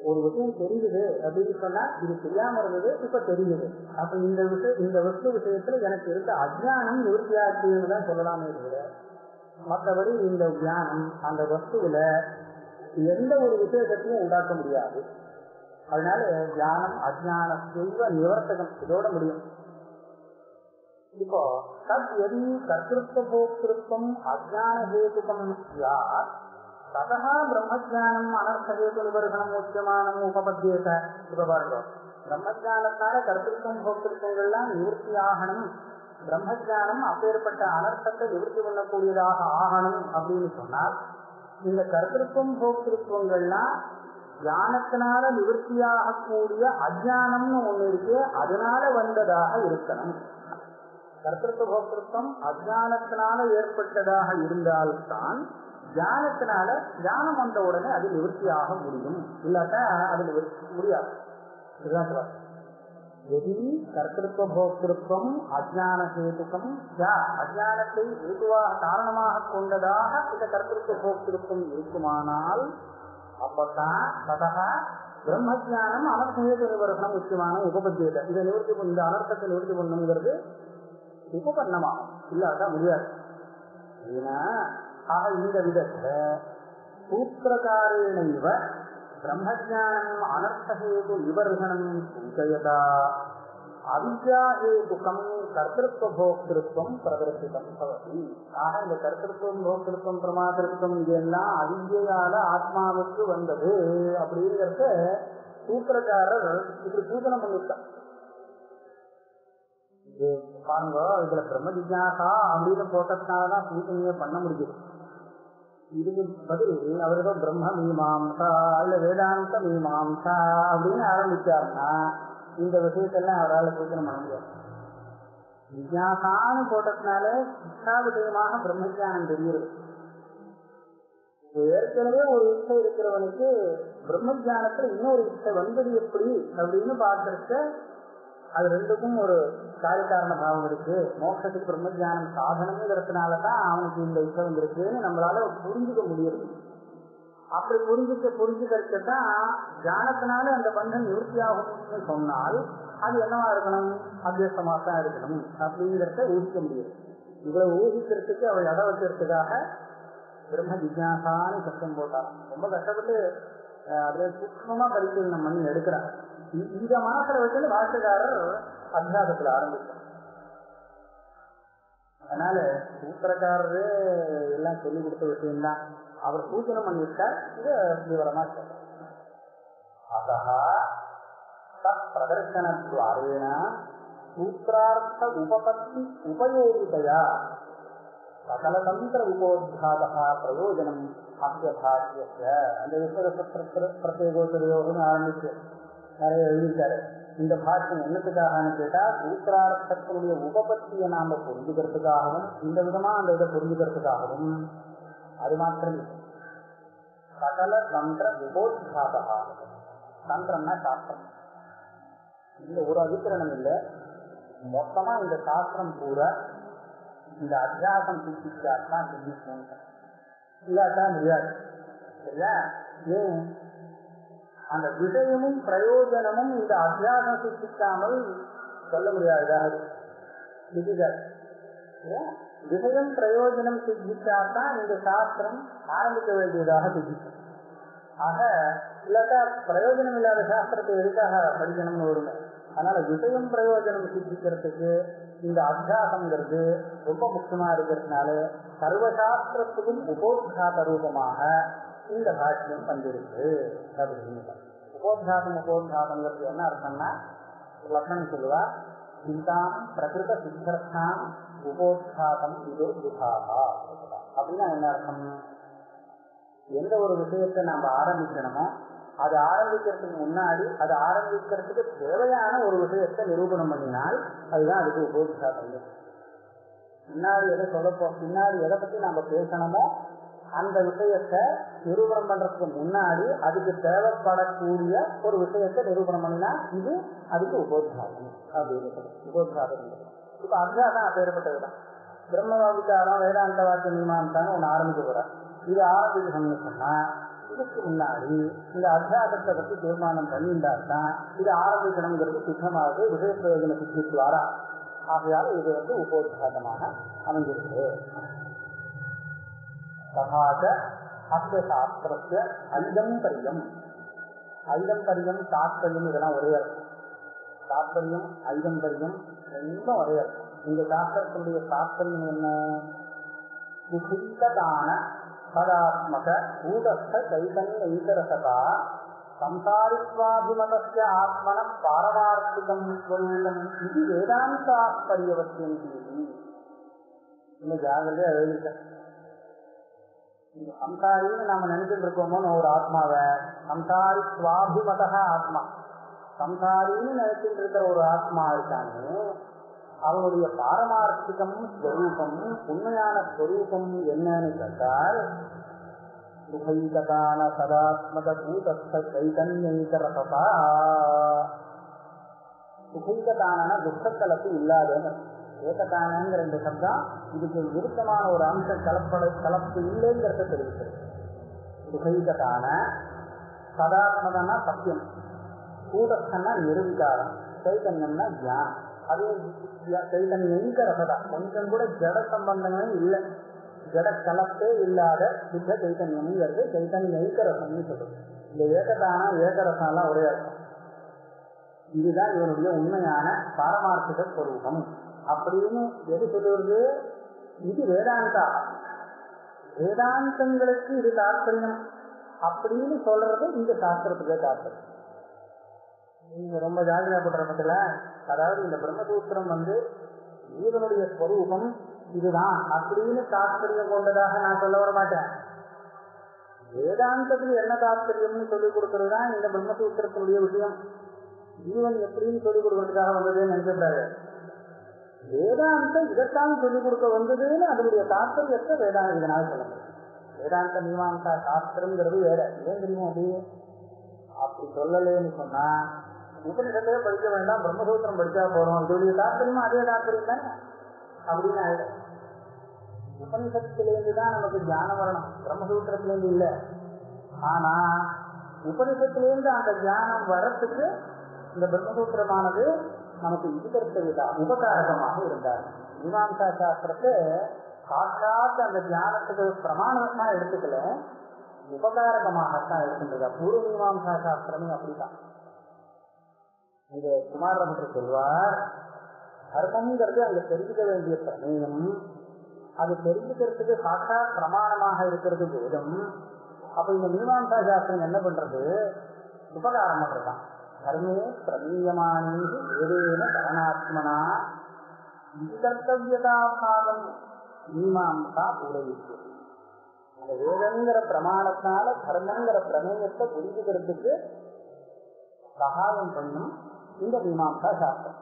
Speaker 1: ஒரு விஷயம் தெரியுது அப்படின்னு சொன்னா இது தெரியாம இருந்தது இப்ப தெரியுது. அப்ப இந்த விஷயம் இந்த வஸ்து விஷயத்துல எனக்கு இருந்த அஜானம் நிவர்த்தியாச்சுன்னு தான் சொல்லலாமே தவிர மற்றபடி இந்த தியானம் அந்த வஸ்துவில எந்த ஒரு விசேஷத்தையும் உண்டாக்க முடியாது. அதனால தியானம் அஜான செய்வ நிவர்த்தகம் இதோட முடியும். இப்போ தத் எதி கர்த்திருத்த போக்திருத்தம் அஜான ஹேதுகம் யார் ததா பிரம்மஜானம் அனர்த்தஹேது நிபர்சனம் முக்கியமானம் உபபத்தியத இப்ப பாருங்க. பிரம்மஜானத்தால கர்த்திருத்தம் போக்திருத்தங்கள்லாம் நிவர்த்தி ஆகணும் பிரம்மஜானம் அப்பேற்பட்ட அனர்த்தத்தை நிவர்த்தி பண்ணக்கூடியதாக ஆகணும் அப்படின்னு சொன்னால் இந்த கர்த்திருத்தம் போக்திருத்தங்கள்லாம் ஞானத்தினால நிவர்த்தியாகக்கூடிய அஜானம்னு ஒண்ணு இருக்கு அதனால வந்ததாக இருக்கணும். கர்த்திருத்த போக்திருத்தம் அஜானத்தினால ஏற்பட்டதாக இருந்தால்தான் தியானத்தினால தியானம் வந்த உடனே அது நிவர்த்தியாக முடியும். இல்லாட்டா அது நிவர்த்தி முடியாது. எதி கர்த்திருவ போக்திருத்தம் அஜான ஹேதுக்கம் அஜானத்தை ஏதுவாக காரணமாக கொண்டதாக இந்த கர்த்திருவ போக்திருத்தம் இருக்குமானால் அப்பதான் ததா பிரம்ம ஜானம் அனர்த்த நிவர்த்தனம் முக்கியமான உபபத்தியத்தை. இதை நிவர்த்தி இந்த அனர்த்தத்தை நிவர்த்தி பண்ணுங்கிறது உபகரணமா? இல்லாதான் முடியாது. ஏன்னா ஆக இந்த விதத்துல சூத்திரகாரேணைவ பிரம்மஜானம் அனர்த்தஹேது நிவர்சனம் சூச்சயதா. அவித்யாஹேதுக்கம் கர்த்திருவ போக்திருத்தம் பிரதர்சிதம் பவதி. ஆக இந்த கர்த்திருவம் போக்திருத்தம் பிரமாதிருத்தம் இதெல்லாம் அவித்யால ஆத்மாவுக்கு வந்தது அப்படிங்கிறத சூத்திரக்காரர் இப்படி சூதனம் பண்ணிருக்கான் பாருங்க இதுல பிரம்ம ஜிஜாசா அப்படின்னு போட்டதுனாலதான் சூச்சனையே பண்ண முடியுது இதுக்கு பதில் அவர் ஏதோ பிரம்ம மீமாம்சா இல்ல வேதாந்த மீமாம்சா அப்படின்னு ஆரம்பிச்சாருன்னா இந்த விஷயத்தெல்லாம் அவரால் சூச்சனை பண்ண முடியாது. ஜிஜாசான்னு போட்டதுனால சிக்ஷா விஷயமாக பிரம்மஜானம் தெரியுது ஏற்கனவே ஒரு இச்சை இருக்கிறவனுக்கு பிரம்மஜானத்துல இன்னொரு இச்சை வந்தது எப்படி அப்படின்னு பார்க்கறச்ச அது ரெண்டுக்கும் ஒரு காரியக்காரண பாவம் இருக்கு. மோட்சத்துக்கு பிரம்மஜானம் சாதனம்ங்கிறதுனாலதான் அவனுக்கு இந்த இச்சை இருக்குன்னு நம்மளால புரிஞ்சுக்க முடியுது. அப்படி புரிஞ்சுக்க புரிஞ்சுக்கிறதுக்கு தான் தியானத்தினால அந்த பந்தம் நிவர்த்தி ஆகும்னு சொன்னால் அது என்னவா இருக்கணும்? அபியசமாக தான் இருக்கணும். அப்படிங்கிறத ஊகிக்க முடியும் இவ்வளவு ஊகிக்கிறதுக்கு அவள் இடம் வைக்கிறதுக்காக பிரம்ம ஜிஜாசான்னு கஷ்டம் போட்டான். ரொம்ப கஷ்டப்பட்டு அஹ், சூக்மமா பரிசீலனை பண்ணி எடுக்கிறார் இந்த மனசுல வச்சு பாஷக்காரர் அத்தியாசத்துல ஆரம்பிச்சார். அதனால சூத்திரக்காரரு எல்லாம் சொல்லி கொடுத்த விஷயம்தான். அவர் சூத்திரம் பண்ணிவிட்டார் இத விவரமா சொல்றார். அதா சூத்திரார்த்த உபபத்தி உபயோகிதையா? சகலதந்திர உபோத்காதா பிரயோஜனம் அஸ்ய அந்த விஸ்வரசத்திர பிரத்யேகோத்தரையோகன்னு ஆரம்பிச்சு நிறைய எழுதிட்டாரு. இந்த பாஷ்யம் என்னத்துக்காகன்னு கேட்டா சூத்திரார்த்தத்தினுடைய உபபத்தியை நாம புரிஞ்சுக்கிறதுக்காகவும் இந்த விதமா அந்த இதை புரிஞ்சுக்கிறதுக்காகவும். அது மாத்திரம். சகல தந்திர உபோத்காதா தந்திரம்னா சாஸ்திரம். இந்த ஒரு அதிகரணம் இல்லை. மொத்தமா இந்த சாஸ்திரம் பூரா இந்த அத்தியாசம் சித்திச்சாதான் சித்திக்கும் இல்லாட்டா முடியாது. சரியா? ஏன்? அந்த விஷயமும் பிரயோஜனமும் இந்த அத்தியாசம் சித்திக்காமல் சொல்ல முடியாது. விஷயம் பிரயோஜனம் சித்திச்சாதான் இந்த சாஸ்திரம் ஆரம்பிக்க வேண்டியதாக சித்திக்கும் ஆக இல்லாட்டா பிரயோஜனம் இல்லாத சாஸ்திரத்தை எதுக்காக படிக்கணும்னு வருங்க அதனால விஷயம் பிரயோஜனம் சித்திக்கிறதுக்கு இந்த அத்தியாசங்கிறது ரொம்ப முக்கியமா இருக்கிறதுனால சர்வசாஸ்திரத்துக்கும் உபோத்காத ரூபமாக இந்த பாஷ்யம் வந்திருக்கு. அப்படின்னு உபோத்காதம் உபோத்காதங்கிறது என்ன அர்த்தம்னா லக்ஷ்மணன் சொல்லுவா சிந்தாம் பிரகிருத சித்தர்த்தாம் உபோத்காதம் இது துகாகா அப்படின்னா என்ன அர்த்தம்? எந்த ஒரு விஷயத்தை நாம் ஆரம்பிக்கணுமோ அது ஆரம்பிக்கிறதுக்கு முன்னாடி அது ஆரம்பிக்கிறதுக்கு தேவையான ஒரு விஷயத்தை நிரூபணம் பண்ணினால் அதுதான் அதுக்கு உபோதிசாதம் பின்னாடி எதை சொல்லப்போ பின்னாடி எதை பத்தி நாம பேசணுமோ அந்த விஷயத்தை நிரூபணம் பண்றதுக்கு முன்னாடி அதுக்கு தேவைப்படக்கூடிய ஒரு விஷயத்தை நிரூபணம் பண்ணினா இது அதுக்கு உபோத்காரம் அப்படின்னு உபோத்காரம் இப்ப அத்தியாசம் அப்பேற்பட்டதுதான் பிரம்ம விசாரம் வேதாந்த வாக்கிய மீமாசான்னு ஒண்ணு ஆரம்பிக்க போறார். இது ஆரம்பிக்கணும்னு சொன்னா வருஷத்துக்கு முன்னாடி இந்த அத்தியாசத்தை பற்றி தீர்மானம் பண்ணிட்டாதான் இது ஆரம்பிக்கணுங்கிறது சுத்தமாவது விஷய பிரயோஜன சித்தித்வாரா ஆகையால் இது வந்து உபோத்காதமாக அமைஞ்சிருக்கு. தகாத அஸ்ய சாஸ்திரத்திய ஐதம் பரியம் ஐதம் பரியம் தாத்பரியம் இதெல்லாம் ஒரே இருக்கும் தாத்பரியம் ஐதம் பரியம் ரெண்டும் ஒரே இருக்கும் இந்த சாஸ்திரத்தினுடைய தாத்பரியம் என்ன? சுசித்ததான சதாத்மக பூதஸ்த சைதன்யரசதா சம்சாரித்வாபிமதஸ்ய ஆத்மன பாரமார்த்திகம் ஸ்வரூபம் இது வேதாந்தாத்பரியவசியம் இன்னும் ஜாகிரதையா எழுதிட்டேன். சம்சாரின்னு நாம நினைச்சிட்டு இருக்கோமோன்னு ஒரு ஆத்மாவை. சம்சாரி சுவாபிமதா ஆத்மா. சம்சாரின்னு நினைச்சிட்டு இருக்கிற ஒரு ஆத்மா இருக்காங்க அவனுடைய பாரமார்த்திகம் ஸ்வரூபம் உண்மையான ஸ்வரூபம் என்னன்னு கேட்டால் சுகைகதான சதாத்மக பூதஸ்த சைதன்யரசதா சுகைகதான துக்கக்கலப்பு இல்லாதேன்னு ஏகதானங்கிற ரெண்டு சப்தம் இதுக்கு விருத்தமான ஒரு அம்ச கலப்பட கலப்பு இல்லைங்கிறத தெரிவிக்கிறது. சுகைகதான சதாத்மகனா சத்தியம். கூடஸ்தன்னா நிருவிகாரம் சைதன்யம்னா தியானம் அது சைதன்யங்க ரசதா கொஞ்சம் கூட ஜட சம்பந்தமே இல்லை. ஜட கலப்பே இல்லாத சுத்த சைதன்யம்ங்கிறது சைதன்யங்க ரசம்னு சொல்றது. இந்த ஏகதானா ஏகரசம் எல்லாம் ஒரே அர்த்தம். இதுதான் இவனுடைய உண்மையான பாரமார்த்திக ஸ்வரூபம் அப்படின்னு எது சொல்லுவது? இது வேதாந்தா. வேதாந்தங்களுக்கு இது தாற்பயம். அப்படின்னு சொல்றது இந்த சாஸ்திரத்துக்கு தாற்பயம். நீங்க ரொம்ப ஜாகிரதா பண்ற பட்சத்துல அதாவது இந்த பிரம்மசூத்திரம் வந்து ஜீவனுடைய ஸ்வரூபம் இதுதான். அப்படின்னு தாத்பரியம் கொண்டதாக நான் சொல்ல வர மாட்டேன். வேதாந்தத்துக்கு என்ன தாற்பயம்னு சொல்லிக் கொடுக்கறது தான் இந்த பிரம்மசூத்திரத்தினுடைய விஷயம். ஜீவன் எப்படின்னு சொல்லிக் கொடுக்கறதுக்காக வந்ததுன்னு நினைக்கக்கூடாது. வேதாந்தம் இதைத்தான் சொல்லிக் கொடுக்க வந்ததுன்னு அதனுடைய தாற்பயத்தை வேதாந்த இதனால் சொல்ல முடியும். வேதாந்த மீமாசா சாஸ்திரம்ங்கிறது வேற. ஏன் தெரியும் அது? அப்படி சொல்லலேன்னு சொன்னா உபனிஷத்தையே படிக்க வேண்டாம் பிரம்மசூத்திரம் படிச்சா போறோம். இதோடைய தாற்பயமும் அதே தாற்பயம் தானே? அப்படின்னு ஆயிடும் உபனிஷத்திலேருந்து தான் நமக்கு ஞானம் வரணும். பிரம்மசூத்திரத்திலேருந்து இல்லை. ஆனா உபனிஷத்திலேருந்து அந்த தியானம் வரத்துக்கு இந்த பிரம்மசூத்திரமானது நமக்கு இதுக்கடுத்ததுதா உபகாரகமாக இருந்தார். மீமாசா சாஸ்திரத்தை சாட்சாத் அந்த ஞானத்துக்கு பிரமாணமா எடுத்துக்கல. உபகாரகமாகத்தான் எடுக்கின்றதா பூர்வ மீமாசா சாஸ்திரமே அப்படிதான் இது குமாரபட்டர் சொல்வார் அர்த்தங்கிறது அங்க தெரிஞ்சுக்க வேண்டிய பிரமேயம் அது தெரிஞ்சுக்கிறதுக்கு சாட்சா பிரமாணமாக இருக்கிறது வேதம். அப்ப இந்த மீமாசா சாஸ்திரம் என்ன பண்றது? உபகாரம் பண்றதுதான் தர்மே பிரமீயமானி வேதேன கரணாத்மனா. இது கர்த்தவியதாபாகம் மீமாம்சா பூரவிக்கு அந்த வேதங்கிற பிரமாணத்தினால தர்மங்கிற பிரமேயத்தை புரிஞ்சுக்கிறதுக்கு சகாயம் பண்ணும் இந்த மீமாம்சா சாஸ்திரம்.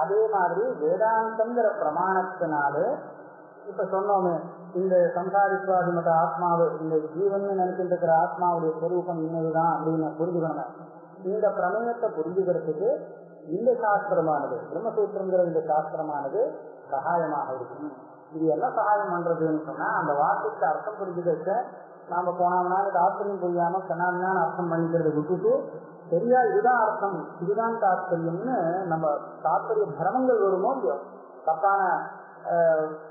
Speaker 1: அதே மாதிரி வேதாந்தங்கிற பிரமாணத்தினாலே இப்ப சொன்னோமே இந்த சம்சாரித்வாதிமத ஆத்மாவு இந்த ஜீவன் நினைச்சிட்டு ஆத்மாவுடைய சொரூபம் இன்னதுதான் அப்படின்னு புரிஞ்சுக்கணும் இந்த பிரமேயத்தை புரிஞ்சுக்கிறதுக்கு இந்த சாஸ்திரமானது பிரம்மசூத்திரங்கிற இந்த சாஸ்திரமானது சகாயமாக இருக்கும். இது என்ன சகாயம் பண்றதுன்னு சொன்னா அந்த வார்த்தைக்கு அர்த்தம் புரிஞ்சுக்கிறது நாம போனோம்னா தாத்பரியம் புரியாம கண்ணாமியான அர்த்தம் பண்ணிக்கிறத விட்டுட்டு சரியா இதுதான் அர்த்தம். இதுதான் தாத்பரியம்னு நம்ம தாத்பரிய பிரமங்கள் வருமோ இல்லையோ? தப்பான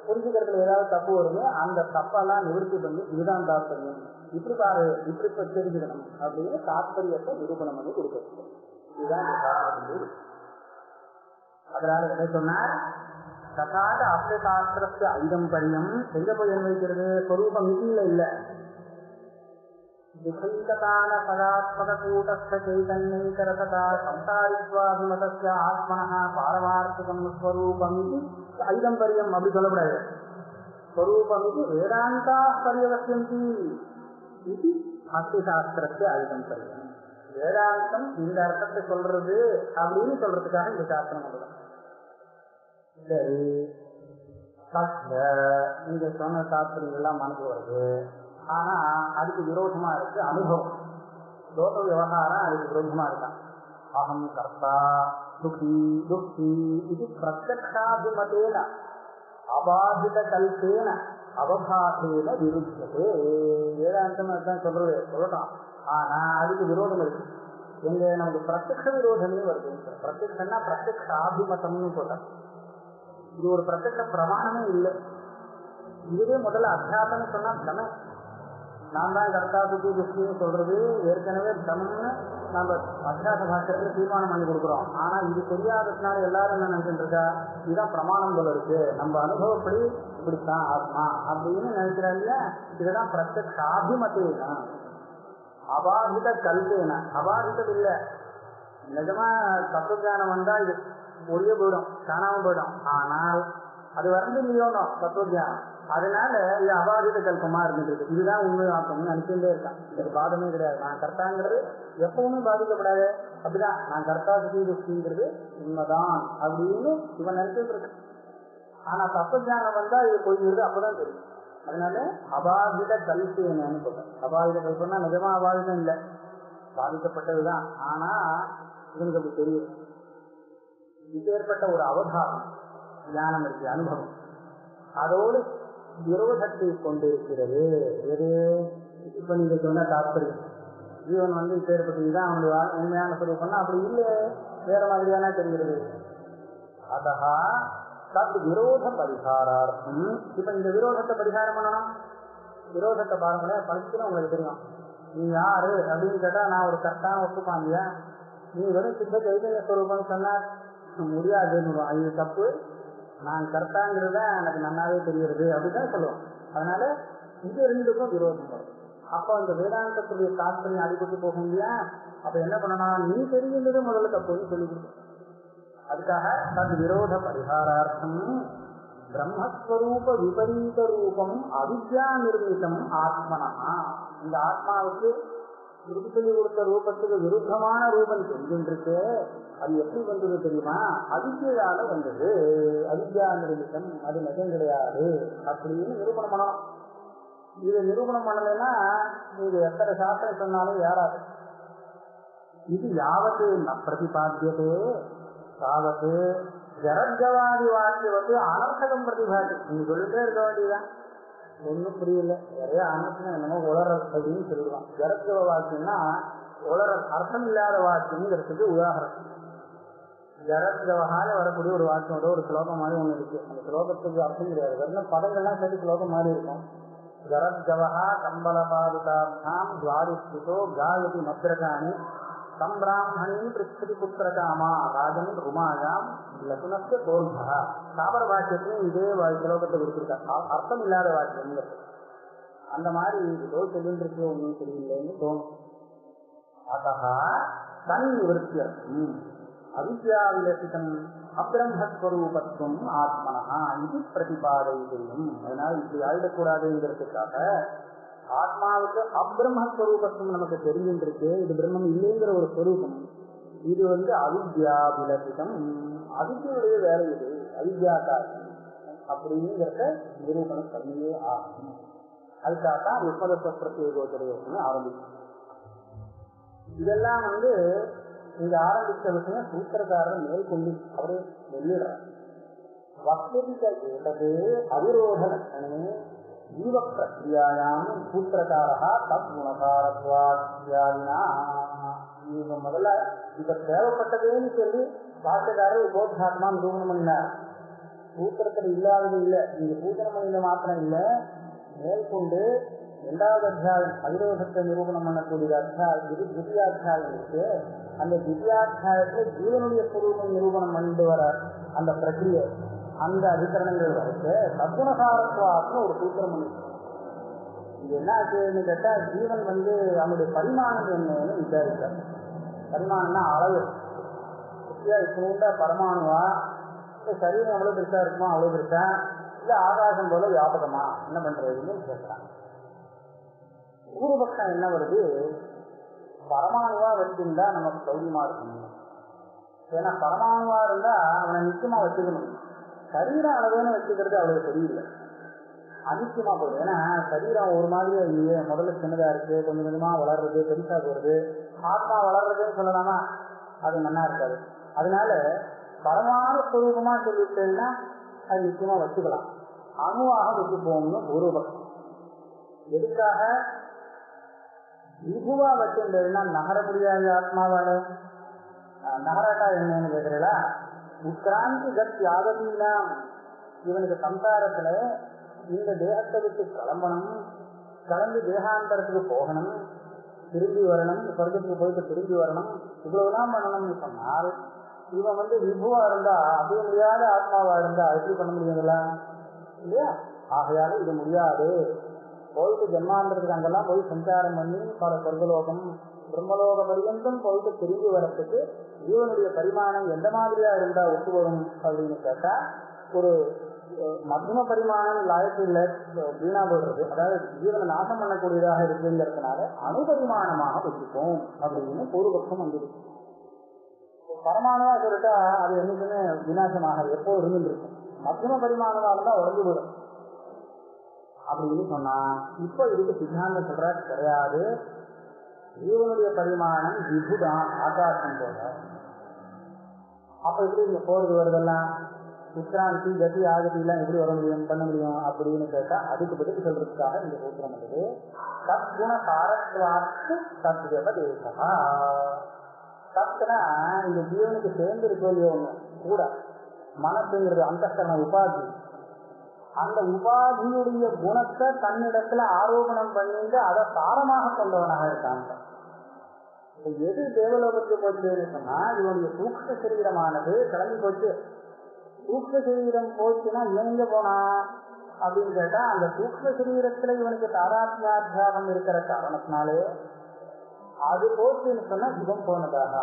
Speaker 1: புரிஞ்சுக்கிறதுல ஏதாவது தப்பு வருமோ அந்த தப்பெல்லாம் நிவர்த்தி பண்ணி இதுதான் தாத்பரியம். இப்படி பாரு இப்படி இப்ப தெரிஞ்சுக்கணும் அப்படின்னு தாத்பரியத்தை நிரூபணம் பண்ணி கொடுக்கறது. இதுதான் இந்த சாஸ்திரம் அதனால என்ன சொன்னார்? சகாத அப்த சாஸ்திரத்து ஐதம் பரியம் எங்க போய் வைக்கிறது? சொரூபம் இல்லை இல்ல. விசைகதான சதாத்மக கூட்டஸ்த சைதன்யைகரசதா சம்சாரித்வாபிமதஸ்ய ஆத்மனः பாரமார்த்திகம் அப்படி சொல்லக்கூடாது ஸ்வரூபம் இது வேதாந்தா பரியவசியந்தி இது அஸ்தி சாஸ்திரத்து வேதாந்தம் இந்த அர்த்தத்தை சொல்றது அப்படின்னு சொல்றதுக்காக இந்த சாஸ்திரம் சரி நீங்க சொன்ன மனசு வருது. ஆனா அதுக்கு விரோதமா இருக்கு அனுபவம். லோக விவகாரம் அதுக்கு விரோதமா இருக்கான் அகம் கர்த்தா சுகி துக்தி இது பிரத்யக்ஷாபிமதேன அபாதித கல்பேன அவபாசேன விருத்தது. வேதாந்தம் அதுதான் சொல்றது சொல்லலாம் ஆனா அதுக்கு விரோதம் இருக்கு. எங்க நமக்கு பிரத்யக்ஷ விரோதமே வருது. பிரத்யக்ஷன்னா பிரத்யக்ஷ ஆபிமத்தம்னு சொல்றாங்க. இது ஒரு பிரத்யக்ஷ பிரமாணமே இல்லை. இதுவே முதல்ல அத்தியாசம்னு சொன்னா பிரம நான் தான் கர்த்தா திருஷ்டின்னு சொல்றது ஏற்கனவே பிரமன்னு நம்ம அத்தியாச பாஷத்துல தீர்மானம் பண்ணி கொடுக்குறோம். ஆனா இது தெரியாததுனால எல்லாரும் என்ன நினைச்சுட்டு இருக்கா? இதுதான் பிரமாணம் போல இருக்கு. நம்ம அனுபவப்படி இப்படித்தான் ஆத்மா அப்படின்னு நினைக்கிறாங்க இதுதான் பிரத்யக்ஷ ஆபிமத்தேனா அபாதித கல்பேன. அபாதிதம் இல்ல. நிஜமா தத்துவஞானம் வந்தா இது ஒழிய போயிடும் காணாம போயிடும். ஆனால் அது வந்து இல்லையோனோ தத்துவஜானம் அதனால இது அபாதித கல்பமா இருந்துருக்கு இதுதான் உண்மை ஆக்கம்னு நினைச்சுட்டே இருக்கான். இதுக்கு பாதமே கிடையாது. நான் கர்த்தாங்கிறது எப்பவுமே பாதிக்கப்படாது. அப்படிதான். நான் கர்த்தா சுத்திங்கிறது உண்மைதான் அப்படின்னு இவன் நினைச்சிட்டு இருக்கான். ஆனா தத்துவஜானம் வந்தா இது போயிருது அப்பதான் தெரியும். அதனால அபாதித கல்பேனு சொல்றேன் அபாதித கல்பம்னா நிஜமா அபாதிதம் இல்லை. பாதிக்கப்பட்டதுதான். ஆனா இவனுக்கு அப்படி தெரியும். இப்பேற்பட்ட ஒரு அவதாரம். ஞானம் இருக்கு அனுபவம். அதோடு விரோதத்தை கொண்டிருக்கிறது. எது? இப்ப நீங்க சொன்ன தாற்பயம் ஜீவன் வந்து இப்பேற்பட்டதுதான் அவனுடைய உண்மையான சொரூபம்னா அப்படி இல்லை. வேற மாதிரியான தெரிகிறது. அதா தத் விரோத பரிகாரார்த்தம். இப்ப இந்த விரோதத்தை பரிகாரம் பண்ணணும். விரோதத்தை பாருங்களே படிச்சுன்னா உங்களுக்கு தெரியும். நீ யாரு? அப்படின்னு கேட்டா நான் ஒரு கரெக்டான ஒத்துப்பான் நீ வெறும் சித்த சைதன்ய ஸ்வரூபம் சொன்னா முடியாதுன்னு இது தப்பு. நான் கரெக்டாங்கிறத எனக்கு நன்னாவே தெரிகிறது அப்படிதான் சொல்லுவோம். அதனால இது ரெண்டுக்கும் விரோதம் வரும். அப்போ அந்த வேதாந்தத்துடைய தாற்பயம் அடிபட்டு போக முடியா? அப்ப என்ன பண்ணணும் நீ தெரிகின்றது முதல்ல தப்புன்னு சொல்லி கொடுக்கும் அதுக்காக தன் விரோத பரிகாரார்த்தம் பிரம்மஸ்வரூப விபரீத ரூபம் அவித்யா நிர்மிதம் ஆத்மனா. இந்த ஆத்மாவுக்கு திருப்பி சொல்லி கொடுத்த ரூபத்துக்கு விருத்தமான ரூபம் செஞ்சுருக்கு அது எப்படி வந்தது தெரியுமா? அவித்யால வந்தது. அவித்யா நிர்மிதம் அது நிஜம் கிடையாது. அப்படின்னு நிரூபணம் பண்ணணும். இதை நிரூபணம் பண்ணலைன்னா நீங்க எத்தனை சாஸ்திரம் சொன்னாலும் ஏறாது. இது யாவது ந யாவது தாவத்து ஜரத்கவாதி வாக்கியவத்து அனர்த்தகம் பிரதிபாதி நீங்க சொல்லிட்டே இருக்க வேண்டியதுதான். ஒன்றும் புரியல. நிறைய அனர்த்தம் என்னமோ உலர அப்படின்னு சொல்லுவான் ஜரத்கவ வாக்கியம்னா உலர அர்த்தம் இல்லாத வாக்கியம்ங்கிறதுக்கு உதாரணம் ஜரத்கவகால வரக்கூடிய ஒரு வாக்கியோட ஒரு ஸ்லோகம் மாதிரி ஒன்று இருக்கு. அந்த ஸ்லோகத்துக்கு அர்த்தம் கிடையாது. வெறும் படங்கள்லாம் சரி ஸ்லோகம் மாதிரி இருக்கும். ஜரத்கவஹா கம்பளபாதுகாம் துவாரிஸ்திதோ காயதி மத்திரகாணி சம்பிராமணி பிருஷ்டி புத்திரகாமா ராஜன் ருமாயாம் லகுனஸ்ய கோர்பா சாபர வாக்கியத்திலும் இதே ஸ்லோகத்தை கொடுத்துருக்கா அர்த்தம் இல்லாத வாக்கியம் அந்த மாதிரி ஏதோ சொல்லிட்டு இருக்கு ஒன்றும் தெரியலன்னு தோணும். அத்தா தன் நிவர்த்தியர்த்தம் அவித்யாவிலசிதம் அப்பிரம்மஸ்வரூபத்துவம் ஆத்மனா இது பிரதிபாதை செய்யும் அதனால் இப்படி ஆயிடக்கூடாதுங்கிறதுக்காக ஆத்மாவுக்கு அப்பிரம்மஸ்வரூபத்துவம் நமக்கு தெரிஞ்சிருக்கு இது பிரம்மம் இல்லைங்கிற ஒரு ஸ்வரூபம் இது வந்து அவித்யா விலசிதம் அவித்யுடைய வேலை இது அவித்யாக்காரி அப்படிங்கிறத நிரூபணம் பண்ணியே ஆகும் அதுக்காக தான் யுக்மத பிரத்யேகோத்தரையோசனை ஆரம்பிக்கும் இதெல்லாம் வந்து இங்க ஆரம்பித்த விஷயம் சூத்திரக்காரர் மேற்கொண்டு அவரு வெளியிடுறார் வஸ்துவிக ஏதது ஜீவ பிரக்ரியாயாம் சூத்திரக்காரா தத் குணகாரத்வாத்யாயினா இவங்க முதல்ல இப்ப தேவைப்பட்டதுன்னு சொல்லி வார்த்தைக்காரர் உபோத்காத்மா நிரூபணம் பண்ணார் சூத்திரத்தில் இல்லாதது இல்லை. நீங்க சூத்திரம் பண்ணின மாத்திரம் இல்லை. மேற்கொண்டு இரண்டாவது அத்தியாயம் அவிரோதத்தை நிரூபணம் பண்ணக்கூடிய அத்தியாயம் இது திவ்யாத்தியாயம் இருக்கு. அந்த திவ்யாத்தியாயத்துல ஜீவனுடைய சுரூபம் நிரூபணம் பண்ணிட்டு வர அந்த பிரக்கிரியை அந்த அதிகரணங்கள் வரைக்கு சத்குணகாரத்வாத்னு ஒரு சூத்திரம் பண்ணி இது என்ன ஆச்சுன்னு கேட்டா ஜீவன் வந்து அவனுடைய பரிமாணம் என்னன்னு விசாரித்தார் பரிமாணம்னா அளவு. குட்டியா இப்ப பரமாணுவா இல்ல சரீரம் அவ்வளோ பெருசா இருக்குமா அவ்வளவு பெருசா? இல்லை ஆகாசம் போல வியாபகமா? என்ன பண்றதுன்னு கேட்கிறான் பூர்வபக்ஷம் என்ன வருது? பரமாணுவா வச்சிருந்தா நமக்கு சௌரியமா இருக்கணும் ஏன்னா பரமாணுவா இருந்தா அவனை நிச்சயமா வச்சுக்கணும். சரீரம் அளவுன்னு வச்சுக்கிறது அவ்வளவு சரியில்லை அதிகமா போகுது. ஏன்னா சரீரம் ஒரு மாதிரி முதல்ல சின்னதா இருக்கு கொஞ்சம் கொஞ்சமா வளர்றது பெருசா போறது. ஆத்மா வளர்றதுன்னு சொல்லலாமா? அது நல்லா இருக்காது. அதனால பரமான சுரூபமா சொல்லிட்டேன்னா அது நிச்சயமா வச்சுக்கலாம். அணுவாக வச்சு போகணும்னு ஒரு பக்கம். எதுக்காக? விபுவா வச்சிருந்ததுன்னா நகர முடியாது ஆத்மாவால. நகராட்டா என்னன்னு கேட்கிறீங்களா? உட்கிராந்தி கத் யாதவீனா இவனுக்கு சம்சாரத்துல இந்த தேகத்தை விட்டு கிளம்பணும் கிளம்பி தேகாந்தரத்துக்கு போகணும் திரும்பி வரணும் சொர்க்கத்துக்கு போயிட்டு திரும்பி வரணும் இவ்வளவுதான் பண்ணணும்னு சொன்னால் இவன் வந்து விபுவா இருந்தா அது முடியாத ஆத்மாவா இருந்தா எப்படி பண்ண முடியுங்களா இல்லையா? ஆகையால இது முடியாது. போயிட்டு ஜென்மாந்திரத்துக்கு அங்கெல்லாம் போய் சஞ்சாரம் பண்ணி பல சொர்க்கலோகம் பிரம்மலோக பரியந்தம் போயிட்டு திரும்பி வரத்துக்கு ஜீவனுடைய பரிமாணம் எந்த மாதிரியா இருந்தா ஒத்து வரும் அப்படின்னு கேட்டா ஒரு மத்தியம பரிமாணம் லாயத்தில் வீணா போடுறது அதாவது ஜீவனை நாசம் பண்ணக்கூடியதாக இருக்குங்கிறதுனால அணுபரிமாணமாக வச்சுப்போம் அப்படின்னு பூர்வபக்ஷம் வந்துருக்கு பரமானவா சொல்லிட்டா அது என்னைக்குமே விநாசமாக எப்போ இருந்துருக்கும் மத்தியம பரிமாணமா இருந்தா உடஞ்சு போயிடும். அப்படின்னு சொன்னா இப்போ இதுக்கு சித்தாந்தம் சொல்ற கிடையாது. ஜீவனுடைய பரிமாணம் விபுதான் ஆகாசம் போல. அப்ப எப்படி இங்க போறது வருதெல்லாம்? உத்ராந்தி கதி ஆகதி எல்லாம் எப்படி வர முடியும் பண்ண முடியும் அப்படின்னு கேட்டா அதுக்கு பதில் சொல்றதுக்காக இந்த சூத்திரம் வந்தது. சத்குண காரத்வாத்து சத்யவ தேசா சத்துனா இந்த ஜீவனுக்கு சேர்ந்து இருக்கோ இல்லையோ ஒண்ணு கூட. மனசுங்கிறது அந்த உபாதி. அந்த உபாதியுடைய குணத்தை தன்னிடத்துல ஆரோபணம் பண்ணிட்டு அதை சாரமாக கொண்டவனாக இருக்காங்க எது தேவலோகத்துக்கு போச்சுன்னு சொன்னா இவனுடைய சூக்ஷ சரீரமானது கிளம்பி போச்சு. சூக்ஷ சரீரம் போச்சுன்னா எங்க போனா? அப்படின்னு கேட்டா அந்த சூக்ஷ சரீரத்துல இவனுக்கு தாராத்மியாத்தியாபம் இருக்கிற காரணத்தினாலே அது போச்சுன்னு சொன்னா சுகம் போனதாக.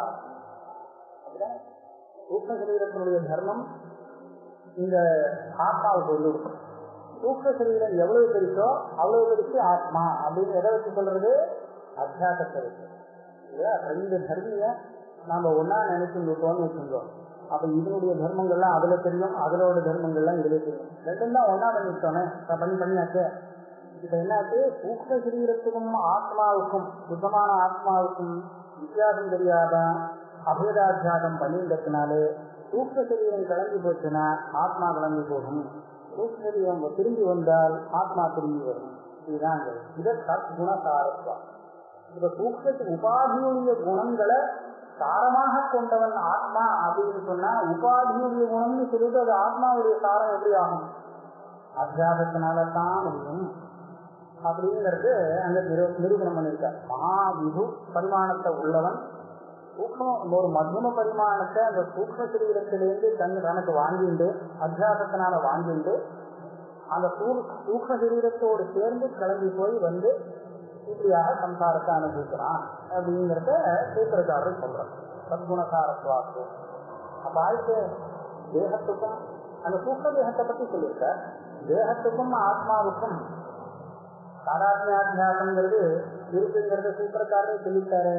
Speaker 1: சூக்ஷ சரீரத்தினுடைய தர்மம் இந்த ஆத்மாவுக்கு வந்து தூக்க சரீரம் எவ்வளவு பெருசோ அவ்வளவு பெருசு ஆத்மா அப்படின்னு எதை வச்சு சொல்றது? அத்தியாசத்தை வச்சு. இல்லையா ரெண்டு தர்மிய நாம ஒன்னா நினைச்சுட்டோம்னு வச்சுருந்தோம் அப்ப இதனுடைய தர்மங்கள்லாம் அதுல தெரியும் அதனோட தர்மங்கள்லாம் இதுல தெரியும். ரெண்டும் தான் ஒன்னா பண்ணிட்டோன்னே பண்ணி பண்ணியாச்சு. இப்ப என்னாச்சு? சூக்ம சரீரத்துக்கும் ஆத்மாவுக்கும் சுத்தமான ஆத்மாவுக்கும் வித்தியாசம் தெரியாத அபேதாத்தியாகம் பண்ணின்றதுனாலே சூக்ம சரீரம் கிளம்பி போச்சுன்னா ஆத்மா கிளம்பி போகும். சூக்ம சரீரம் திரும்பி வந்தால் ஆத்மா திரும்பி வரும். இதுதான் இதை. சத் குணசாரத்வம் இந்த சூக்ஷத்து உபாதியுடைய குணங்களை சாரமாக கொண்டவன் ஆத்மா அப்படின்னு சொன்னா உபாதியுடைய குணம்னு சொல்லிட்டு அது ஆத்மாவுடைய சாரம் எப்படி ஆகும்? அத்தியாசத்தினால தான் முடியும். அப்படிங்கிறது அங்க நிரூபணம் பண்ணியிருக்கார். மகாவிபு பரிமாணத்தை உள்ளவன் சூக்மம் ஒரு மதும பரிமாணத்தை அந்த சூக்ம சரீரத்திலிருந்து தன் தனக்கு வாங்கிண்டு அத்தியாசத்தினால வாங்கிண்டு அந்த சூக்ம சரீரத்தோடு சேர்ந்து கிளம்பி போய் வந்து இப்படியாக சம்சாரத்தை அனுபவிக்கிறான் அப்படிங்கிறத சூத்திரக்காரர் சொல்றார். சத்குணசாரத்வாக்கு அப்ப ஆயிட்டு தேகத்துக்கும் அந்த சூக்க தேகத்தை பத்தி சொல்லியிருக்க. தேகத்துக்கும் ஆத்மாவுக்கும் தாராத்மியாத்தியாசங்கிறது இருக்குங்கிறத சூத்திரக்காரரே சொல்லிட்டாரு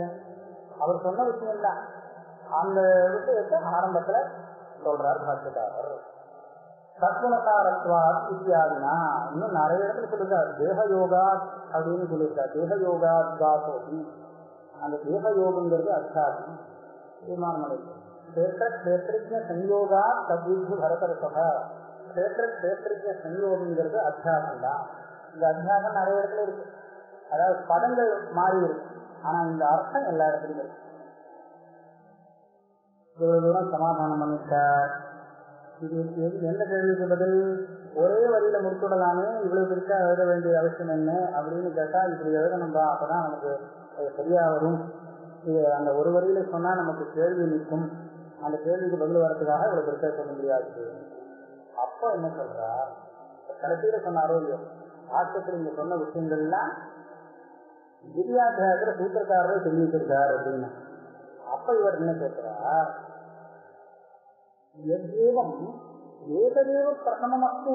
Speaker 1: அவர் சொன்ன விஷயம் தான் அந்த விஷயத்தை ஆரம்பத்துல சொல்றார் பாஷ்யக்காரர் சத்குணசாரத்வா இத்தியாதினா இன்னும் நிறைய இடத்துல சொல்லிருக்கார் தேக யோகா அப்படின்னு சொல்லியிருக்கார். தேக யோகா துவாசோதி அந்த தேக யோகங்கிறது அத்தியாசம் தீர்மானம் அடைகிறது கஷேத்திர கஷேத்திரஜ சஞ்யோகா தத்வித்து பரதரசக கஷேத்திர கஷேத்திரஜ சஞ்யோகங்கிறது அத்தியாசம் தான் இந்த அத்தியாசம் நிறைய இடத்துல இருக்கு. அதாவது படங்கள் மாறி இருக்கு. ஆனா இந்த அர்த்தம் எல்லா இடத்துலயும் இருக்கு. இவ்வளவு தூரம் சமாதானம் பண்ணிட்டார். இது எந்த கேள்விக்கு பதில் ஒரே வரியில முடிச்சுடலாமே இவ்வளவு பெருசா எழுத வேண்டிய அவசியம் என்ன அப்படின்னு கேட்டா இப்படி எழுதணும்பா அப்பதான் நமக்கு அது சரியா வரும். இது அந்த ஒரு வரியில சொன்னா நமக்கு கேள்வி நிற்கும். அந்த கேள்விக்கு பதில் வரதுக்காக இவ்வளவு பெருசா சொல்ல முடியாது. அப்ப என்ன சொல்றா? கடைசியில சொன்னாரோ இல்லையோ? ஆஸ்பத்திரி இங்க சொன்ன விஷயங்கள்லாம் திவ்யாத்தியாயத்துல சூத்திரக்காரரே சொல்லி வச்சிருக்கார் அப்படின்னு. அப்ப இவர் என்ன கேட்கிறார் எத்தேவம் ஏகதேவ பிரதமமஸ்து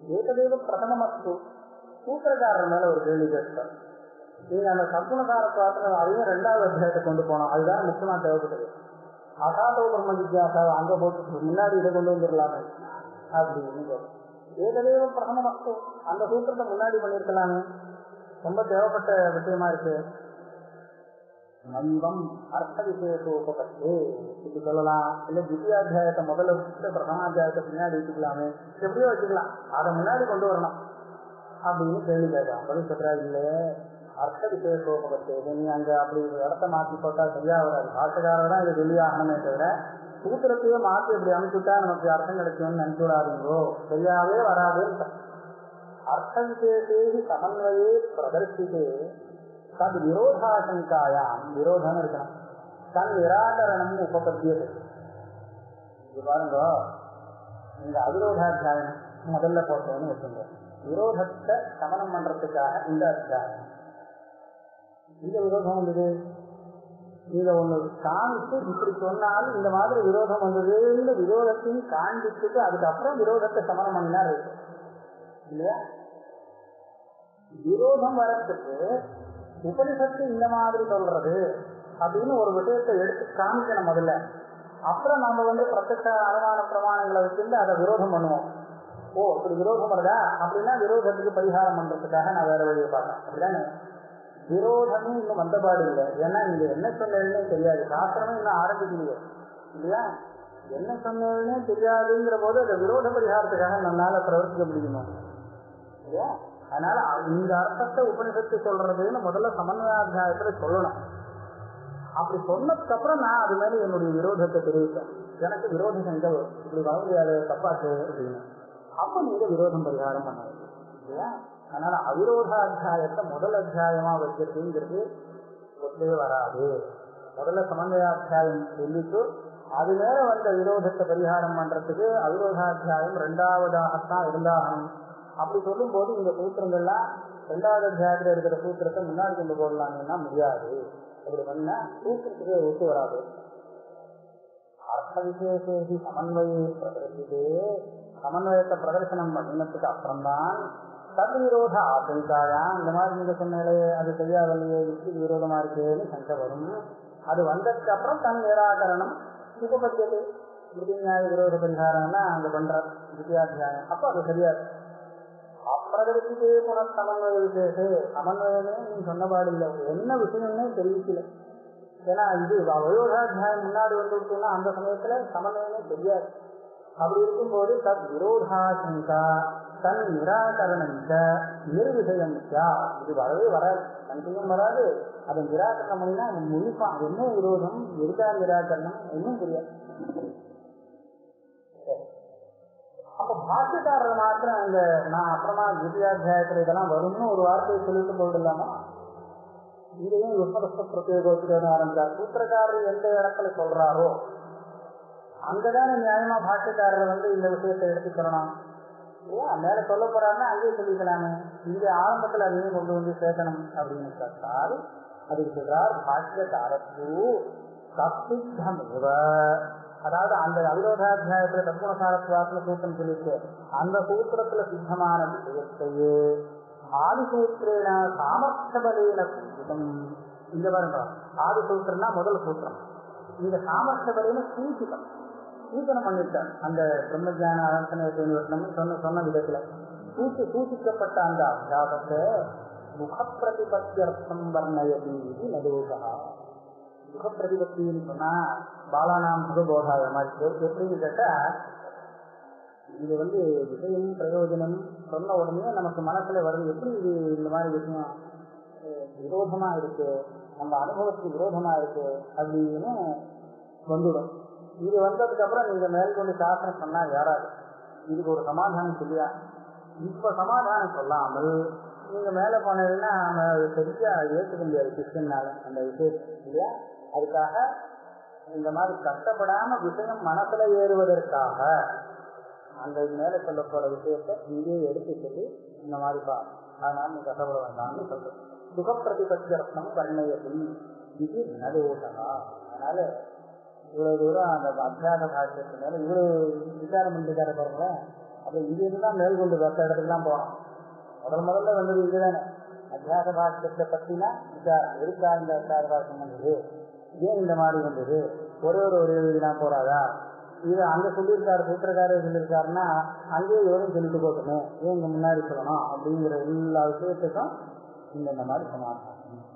Speaker 1: ஏகதேவ பிரதமமஸ்து சூத்திரக்காரர் மேல ஒரு கேள்வி கேட்கிறார் நீங்க அந்த சத்குணகார பிரார்த்தனை அதையும் ரெண்டாவது அத்தியாயத்தை கொண்டு போனோம். அதுதான் முக்கியமா தேவைப்படுது அசாதோ பிரம்ம வித்யாசா அங்க போட்டு முன்னாடி இதை கொண்டு வந்துடலாமே. அப்படின்னு கேட்டோம். பிரதம பிரதமமஸ்து அந்த சூத்திரத்தை முன்னாடி பண்ணிருக்கலாமே ரொம்ப தேவைப்பட்ட விஷயமா இருக்கு. நைவம் அர்த்த விசேஷோபத்து இப்படி சொல்லலாம் இல்ல திவ்யாத்தியாயத்தை முதல்ல வச்சுட்டு பிரதமாத்தியாயத்தை பின்னாடி வச்சுக்கலாமே எப்படியோ வச்சுக்கலாம் அதை முன்னாடி கொண்டு வரணும் அப்படின்னு கேள்வி கேட்கலாம் பதில் சொல்றா இல்ல அர்த்த விசேஷோபத்து நீ அங்க அப்படி இடத்த மாத்தி போட்டா சரியா வராது பாஷக்காரர் தான் இதை ஆகணுமே தவிர சூத்திரத்தையே மாத்தி இப்படி அனுப்பிச்சுட்டா நமக்கு அர்த்தம் கிடைக்கும்னு நினைச்சு சரியாவே வராது அர்த்த விசேஷே சமன்வயே பிரதர்சித்தே தது விரோதாசங்காயாம். விரோதம் இருக்கணும். தன் நிராகரணம் உபபத்தியது. இது பாருங்க இந்த அவிரோதாத்தியாயம் முதல்ல போட்டோன்னு வச்சுங்க விரோதத்தை சமனம் பண்றதுக்காக இந்த அத்தியாயம். இந்த விரோதம் வந்தது? இத ஒண்ணு காமிச்சு இப்படி சொன்னாலும் இந்த மாதிரி விரோதம் வந்ததுன்னு விரோதத்தையும் காண்பிச்சுட்டு அதுக்கப்புறம் விரோதத்தை சமனம் பண்ணினா இருக்கு இல்லையா? விரோதம் வரத்துக்கு உபனிஷத்து இந்த மாதிரி சொல்றது அப்படின்னு ஒரு விஷயத்தை எடுத்து காமிக்கணும் முதல்ல. அப்புறம் நம்ம வந்து பிரத்யட்ச அனுமான பிரமாணங்களை வச்சிருந்து அதை விரோதம் பண்ணுவோம். ஓ இப்படி விரோதம் வருதா? அப்படின்னா விரோதத்துக்கு பரிகாரம் பண்றதுக்காக நான் வேற வழியை பார்த்தேன். அப்படிதானே? விரோதமும் இன்னும் வந்தபாடு இல்லை. ஏன்னா நீங்க என்ன சொன்னேன்னே தெரியாது. சாஸ்திரமும் இன்னும் ஆரம்பிக்கலையே. இல்லையா? என்ன சொன்னேன்னே தெரியாதுங்கிற போது அந்த விரோத பரிகாரத்துக்காக நம்மளால பிரவர்த்திக்க முடியுமா? இல்லையா? அதனால இந்த அர்த்தத்தை உபனிஷத்து சொல்றதுன்னு முதல்ல சமன்வயாத்தியாயத்துல சொல்லணும். அப்படி சொன்னதுக்கு அப்புறம் நான் அது மேல என்னுடைய விரோதத்தை தெரிவித்தேன். எனக்கு விரோதம் சங்கல் இப்படி வர முடியாது தப்பாச்சு அப்படின்னு. அப்ப நீங்க விரோதம் பரிகாரம் பண்ணாது இல்லையா? அதனால அவிரோத அத்தியாயத்தை முதல் அத்தியாயமா வச்சிருக்குங்கிறது ஒத்தே வராது. முதல்ல சமன்வயாத்தியாயம் சொல்லிட்டு அது மேல வந்த விரோதத்தை பரிகாரம் பண்றதுக்கு அவிரோதாத்தியாயம் இரண்டாவதாகத்தான் இருந்தாகணும். அப்படி சொல்லும் போது இந்த சூத்திரங்கள்லாம் ரெண்டாவது அத்தியாயத்தில் இருக்கிற சூத்திரத்தை முன்னாடி கொண்டு போடலாம்னா முடியாது. அப்படி பண்ணா சூத்திரத்துக்கு ஒத்து வராது. அர்த்த விசேஷி சமன்வயை பிரதர்சித்தே சமன்வயத்தை பிரதர்சனம் பண்ணினதுக்கு அப்புறம்தான் தத் விரோத ஆசங்காயா இந்த மாதிரி நீங்க சொன்னாலே அது செய்யாதல்லையே யுக்தி விரோதமா இருக்கேன்னு சண்டை வரும். அது வந்ததுக்கு அப்புறம் தன் நிராகரணம் உபபத்தியது நியாய விரோத பரிகாரம்னா அங்க பண்ற வித்தியாத்தியாயம் அப்ப அது சரியா இருக்கு அப்பிரகடித்தே சமன்வய விசேஷே சமன்வயமே நீ சொன்னபாடு இல்லை என்ன விஷயம்னே தெரிவிக்கல. ஏன்னா இது வயோதாத்தியாயம் முன்னாடி வந்துருச்சுன்னா அந்த சமயத்துல சமன்வயமே தெரியாது. அப்படி இருக்கும்போது தத் விரோதாசங்கா தன் நிராகரணம் நிர்விஷயம் இது வரவே வராது. கண்டியும் வராது. அதை நிராகரணம் பண்ணினா அவன் என்ன விரோதம்? எதுக்காக நிராகரணம்? இன்னும் தெரியாது அப்ப பாஷ்யக்காரர் மாத்திரம் அந்த நான் அப்புறமா திவ்யாத்தியாயத்துல இதெல்லாம் வரும்னு ஒரு வார்த்தையை சொல்லிட்டு போயிடலாமா? இதையும் யுப்பரஸ்த பிரத்யோகத்துக்கு ஆரம்பிச்சார் சூத்திரக்காரர் எந்த இடத்துல சொல்றாரோ அங்கதான் நியாயமா பாஷ்யக்காரர் வந்து இந்த விஷயத்தை எடுத்துக்கிறணும். ஏன் மேல சொல்ல போறாருன்னா அங்கேயே சொல்லிக்கலாமே. இங்க ஆரம்பத்துல அதையும் கொண்டு வந்து சேர்க்கணும் அப்படின்னு கேட்டால் அதுக்கு சொல்றார் பாஷ்யக்காரத்து சப்தித்தமேவ. அதாவது அந்த அவிரோதாத்தியாயத்துல தத்குணசாரத்வாசன சூத்திரம் சொல்லிட்டு அந்த சூத்திரத்துல சித்தமான விஷயத்தையே ஆதிசூத்திரேன சாமர்த்தபலேன சூத்திரம். இந்த பாருங்க. ஆதிசூத்திரம்னா முதல் சூத்திரம். இந்த சாமர்த்தபலேன சூச்சிதம் சூச்சனம் பண்ணிட்டார் அந்த பிரம்மஜான அரசனம் சொன்ன சொன்ன விதத்துல. சூச்சி சூச்சிக்கப்பட்ட அந்த அபியாசத்தை முகப்பிரதிபத்தியர்த்தம் வர்ணயதி இது நதோகா சுகப்பிரதிபத்தின்னு சொன்னா பாலானாம் சுகபோகாத மாதிரி. எப்படின்னு கேட்டா இது வந்து விஷயம் பிரயோஜனம் சொன்ன உடனே நமக்கு மனசுல வருது எப்படி இது இந்த மாதிரி விஷயம்? விரோதமா இருக்கு. நம்ம அனுபவத்துக்கு விரோதமா இருக்கு அப்படின்னு வந்துடும். இது வந்ததுக்கு அப்புறம் நீங்க மேற்கொண்டு சாசனம் சொன்னா யாராது? இதுக்கு ஒரு சமாதானம் சொல்லியா இப்ப சமாதானம் சொல்லாமல் நீங்க மேல போனதுன்னா நம்ம சரியா ஏற்றுக்க முடியாது கிருஷ்ணனால அந்த விஷயத்தை இல்லையா? அதுக்காக இந்த மாதிரி கஷ்டப்படாம விஷயம் மனசுல ஏறுவதற்காக அந்த மேல சொல்ல போற விஷயத்தை இங்கே எடுத்துக்கிட்டு இந்த மாதிரி பா அதனால நீ கஷ்டப்பட வேண்டாம்னு சொல்றது. சுகப்பிரதிபத்தியம் கண்ணையதும் இது நடுவோட்டா அதனால இவ்வளவு தூரம் அந்த அத்தியாக பாஷ்யத்து மேல இவ்வளவு விசாரம் பண்ணிருக்காரு பாருங்களேன் அப்ப இது இருந்தா மேற்கொண்டு மற்ற இடத்துக்குலாம் போறோம் முதல் முதல்ல வந்தது இதுதானே. அத்தியாக பாஷ்யத்தை பத்தினா விசாரம். இருக்கா இந்த அத்தியாக பாஷ்யம் பண்ணுது ஏன் இந்த மாதிரி வந்தது? ஒரே ஒரு ஒரு எழுதினா போறாதா? இது அங்க சொல்லியிருக்காரு சூத்திரக்காரர் சொல்லியிருக்காருன்னா அங்கேயே இவரும் சொல்லிட்டு போட்டுமே ஏன் இங்க முன்னாடி சொல்லணும்? அப்படிங்கிற எல்லா விஷயத்துக்கும் இந்த இந்த மாதிரி சமாதானம்.